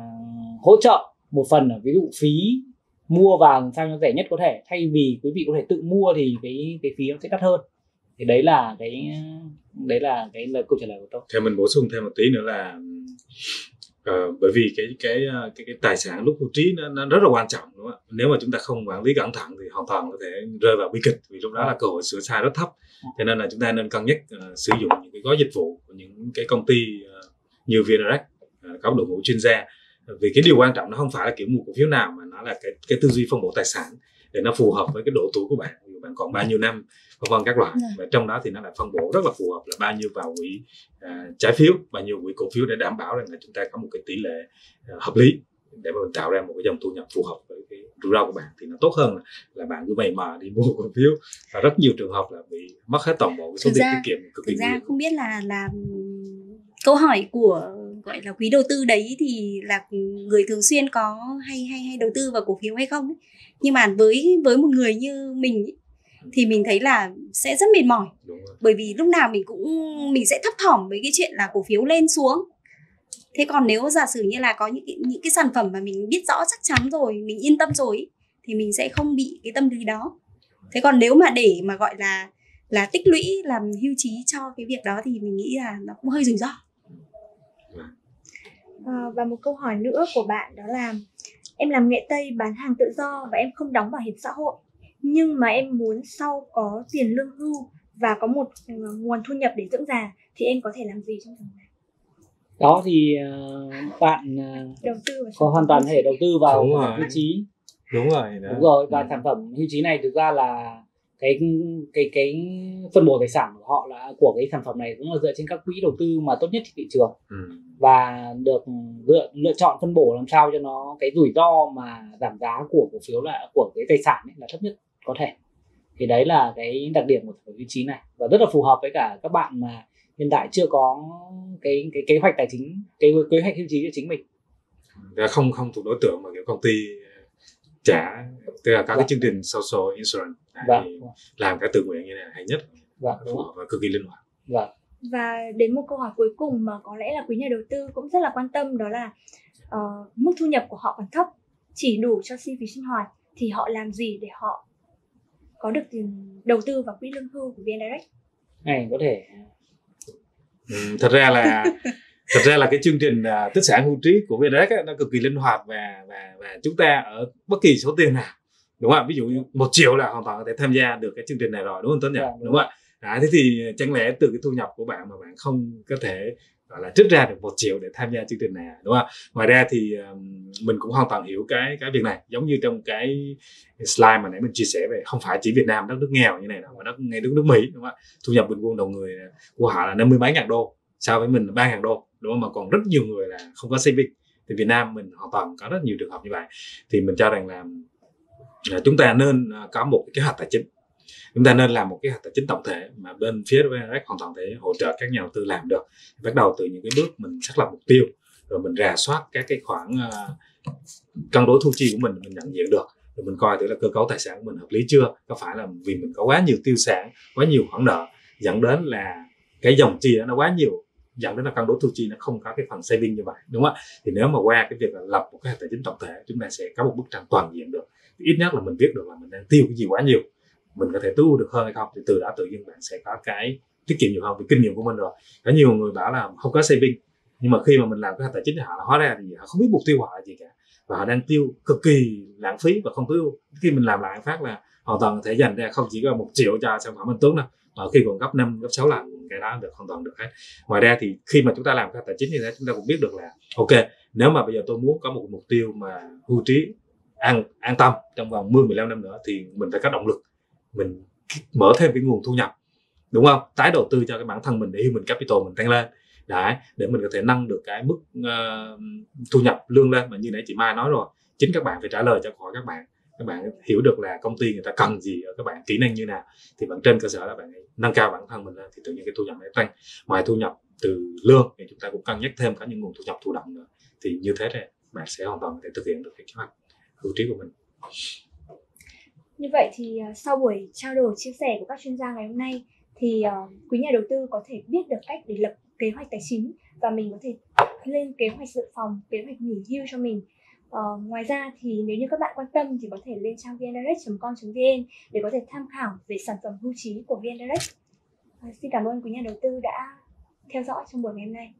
S3: hỗ trợ một phần ở ví dụ phí mua vàng sao nó rẻ nhất có thể. Thay vì quý vị có thể tự mua thì cái cái phí nó sẽ đắt hơn. Thì đấy là cái đấy là cái lời câu trả lời của tôi.
S2: Theo mình bổ sung thêm một tí nữa là Ờ, bởi vì cái cái ờ, cái cái tài sản lúc hưu trí nó, nó rất là quan trọng đúng không ạ? Nếu mà chúng ta không quản lý cẩn thận thì hoàn toàn có thể rơi vào bi kịch vì lúc đó là cơ hội sửa sai rất thấp. Cho nên là chúng ta nên cân nhắc uh, sử dụng những cái gói dịch vụ của những cái công ty uh, như VNRX uh, có đội ngũ chuyên gia. Vì cái điều quan trọng nó không phải là kiểu mua cổ phiếu nào mà nó là cái cái tư duy phân bổ tài sản để nó phù hợp với cái độ tuổi của bạn bạn còn bao nhiêu năm vân vân các loại. Và trong đó thì nó lại phân bổ rất là phù hợp là bao nhiêu vào quỹ uh, trái phiếu bao nhiêu quỹ cổ phiếu để đảm bảo rằng là chúng ta có một cái tỷ lệ uh, hợp lý để mà mình tạo ra một cái dòng thu nhập phù hợp với cái rủi ro của bạn. Thì nó tốt hơn là, là bạn cứ mày mà đi mua cổ phiếu. Và rất nhiều trường hợp là bị mất hết toàn bộ cái số tiền tiết kiệm cực kỳ
S4: thực ra
S2: nhiều.
S4: không biết là là câu hỏi của gọi là quý đầu tư đấy thì là người thường xuyên có hay hay hay đầu tư vào cổ phiếu hay không ấy. nhưng mà với với một người như mình ấy, thì mình thấy là sẽ rất mệt mỏi.
S2: Đúng rồi.
S4: Bởi vì lúc nào mình cũng mình sẽ thấp thỏm với cái chuyện là cổ phiếu lên xuống. Thế còn nếu giả sử như là có những cái, những cái sản phẩm mà mình biết rõ chắc chắn rồi mình yên tâm rồi thì mình sẽ không bị cái tâm lý đó. Thế còn nếu mà để mà gọi là là tích lũy làm hưu trí cho cái việc đó thì mình nghĩ là nó cũng hơi rủi ro.
S1: Ờ, và một câu hỏi nữa của bạn đó là em làm nghệ tây bán hàng tự do và em không đóng bảo hiểm xã hội nhưng mà em muốn sau có tiền lương hưu và có một ờ, nguồn thu nhập để dưỡng già thì em có thể làm gì trong trường hợp này
S3: đó thì ờ, bạn ờ,
S1: đầu tư vào
S3: có hoàn toàn thể đầu tư vào hưu trí
S2: đúng rồi đó.
S3: đúng rồi và
S2: Ừ.
S3: sản phẩm hưu trí này thực ra là cái cái cái phân bổ tài sản của họ là của cái sản phẩm này cũng là dựa trên các quỹ đầu tư mà tốt nhất trên thị trường
S2: ừ.
S3: và được lựa lựa chọn phân bổ làm sao cho nó cái rủi ro mà giảm giá của cổ phiếu là của cái tài sản ấy là thấp nhất có thể. Thì đấy là cái đặc điểm của phẩm hưu trí này. Và rất là phù hợp với cả các bạn mà hiện tại chưa có cái cái kế hoạch tài chính cái kế hoạch hưu trí cho chính mình.
S2: Không không thuộc đối tượng mà kiểu công ty trả tức là các cái
S3: Vâng.
S2: chương trình social insurance. Đấy,
S3: vâng.
S2: làm cái tự nguyện như này hay nhất.
S3: Vâng đúng
S2: phù hợp và cực kỳ linh hoạt.
S3: Vâng.
S1: Và đến một câu hỏi cuối cùng mà có lẽ là quý nhà đầu tư cũng rất là quan tâm đó là ờ, mức thu nhập của họ còn thấp chỉ đủ cho chi phí sinh hoạt thì họ làm gì để họ có được tiền đầu tư vào quỹ lương hưu của VN Direct?
S3: Này có thể.
S2: Ừ, thật ra là thật ra là cái chương trình uh, tích sản hưu trí của VNREX á, nó cực kỳ linh hoạt và và và chúng ta ở bất kỳ số tiền nào đúng không ạ? Ví dụ như một triệu là hoàn toàn có thể tham gia được cái chương trình này rồi đúng không Tuấn nhỉ?
S3: Dạ, đúng
S2: đúng không ạ? Đấy, thế thì chẳng lẽ từ cái thu nhập của bạn mà bạn không có thể gọi là trích ra được một triệu để tham gia chương trình này à, đúng không? Ạ ngoài ra thì um, mình cũng hoàn toàn hiểu cái cái việc này. Giống như trong cái slide mà nãy mình chia sẻ về không phải chỉ Việt Nam đất nước nghèo như này đâu mà đất ngay nước nước Mỹ đúng không ạ? Thu nhập bình quân đầu người của họ là năm mươi mấy ngàn đô so với mình là ba ngàn đô đúng không? Mà còn rất nhiều người là không có saving. Thì Việt Nam mình hoàn toàn có rất nhiều trường hợp như vậy. Thì mình cho rằng là à, chúng ta nên à, có một cái kế hoạch tài chính chúng ta nên làm một cái tài chính tổng thể mà bên phía VNREX hoàn toàn thể hỗ trợ các nhà đầu tư làm được. Bắt đầu từ những cái bước mình xác lập mục tiêu rồi mình rà soát các cái khoản uh, cân đối thu chi của mình mình nhận diện được. Rồi mình coi thử là cơ cấu tài sản của mình hợp lý chưa có phải là vì mình có quá nhiều tiêu sản quá nhiều khoản nợ dẫn đến là cái dòng chi đó nó quá nhiều dẫn đến là cân đối thu chi nó không có cái phần saving như vậy đúng không ạ? Thì nếu mà qua cái việc là lập một cái tài chính tổng thể chúng ta sẽ có một bức tranh toàn diện được. Ít nhất là mình biết được là mình đang tiêu cái gì quá nhiều mình có thể tiêu được hơn hay không thì từ đó tự nhiên bạn sẽ có cái tiết kiệm nhiều hơn vì kinh nghiệm của mình rồi. Có nhiều người bảo là không có saving nhưng mà khi mà mình làm cái tài chính họ là hóa ra thì họ không biết mục tiêu họ là gì cả. Và họ đang tiêu cực kỳ lãng phí và không tiêu. Khi mình làm lại phát là hoàn toàn có thể dành ra không chỉ có một triệu cho sản phẩm anh Tuấn đâu mà khi còn gấp 5, gấp 6 lần cái đó được hoàn toàn được hết. Ngoài ra thì khi mà chúng ta làm cái tài chính như thế chúng ta cũng biết được là ok nếu mà bây giờ tôi muốn có một mục tiêu mà hưu trí an an tâm trong vòng 10 15 năm nữa thì mình phải có động lực mình mở thêm cái nguồn thu nhập đúng không? Tái đầu tư cho cái bản thân mình để human capital mình tăng lên. Đấy để mình có thể nâng được cái mức uh, thu nhập lương lên. Mà như nãy chị Mai nói rồi chính các bạn phải trả lời cho câu hỏi các bạn. Các bạn hiểu được là công ty người ta cần gì ở các bạn kỹ năng như nào thì bạn trên cơ sở là bạn nâng cao bản thân mình lên thì tự nhiên cái thu nhập nó tăng. Ngoài thu nhập từ lương thì chúng ta cũng cân nhắc thêm cả những nguồn thu nhập thụ động nữa. Thì như thế thì bạn sẽ hoàn toàn có thể thực hiện được cái kế hoạch hưu trí của mình.
S1: Như vậy thì à, sau buổi trao đổi chia sẻ của các chuyên gia ngày hôm nay thì à, quý nhà đầu tư có thể biết được cách để lập kế hoạch tài chính và mình có thể lên kế hoạch dự phòng, kế hoạch nghỉ hưu cho mình. Ờ, ngoài ra thì nếu như các bạn quan tâm thì có thể lên trang vndirect.com.vn để có thể tham khảo về sản phẩm hưu trí của VnDirect. Ờ, xin cảm ơn quý nhà đầu tư đã theo dõi trong buổi ngày hôm nay.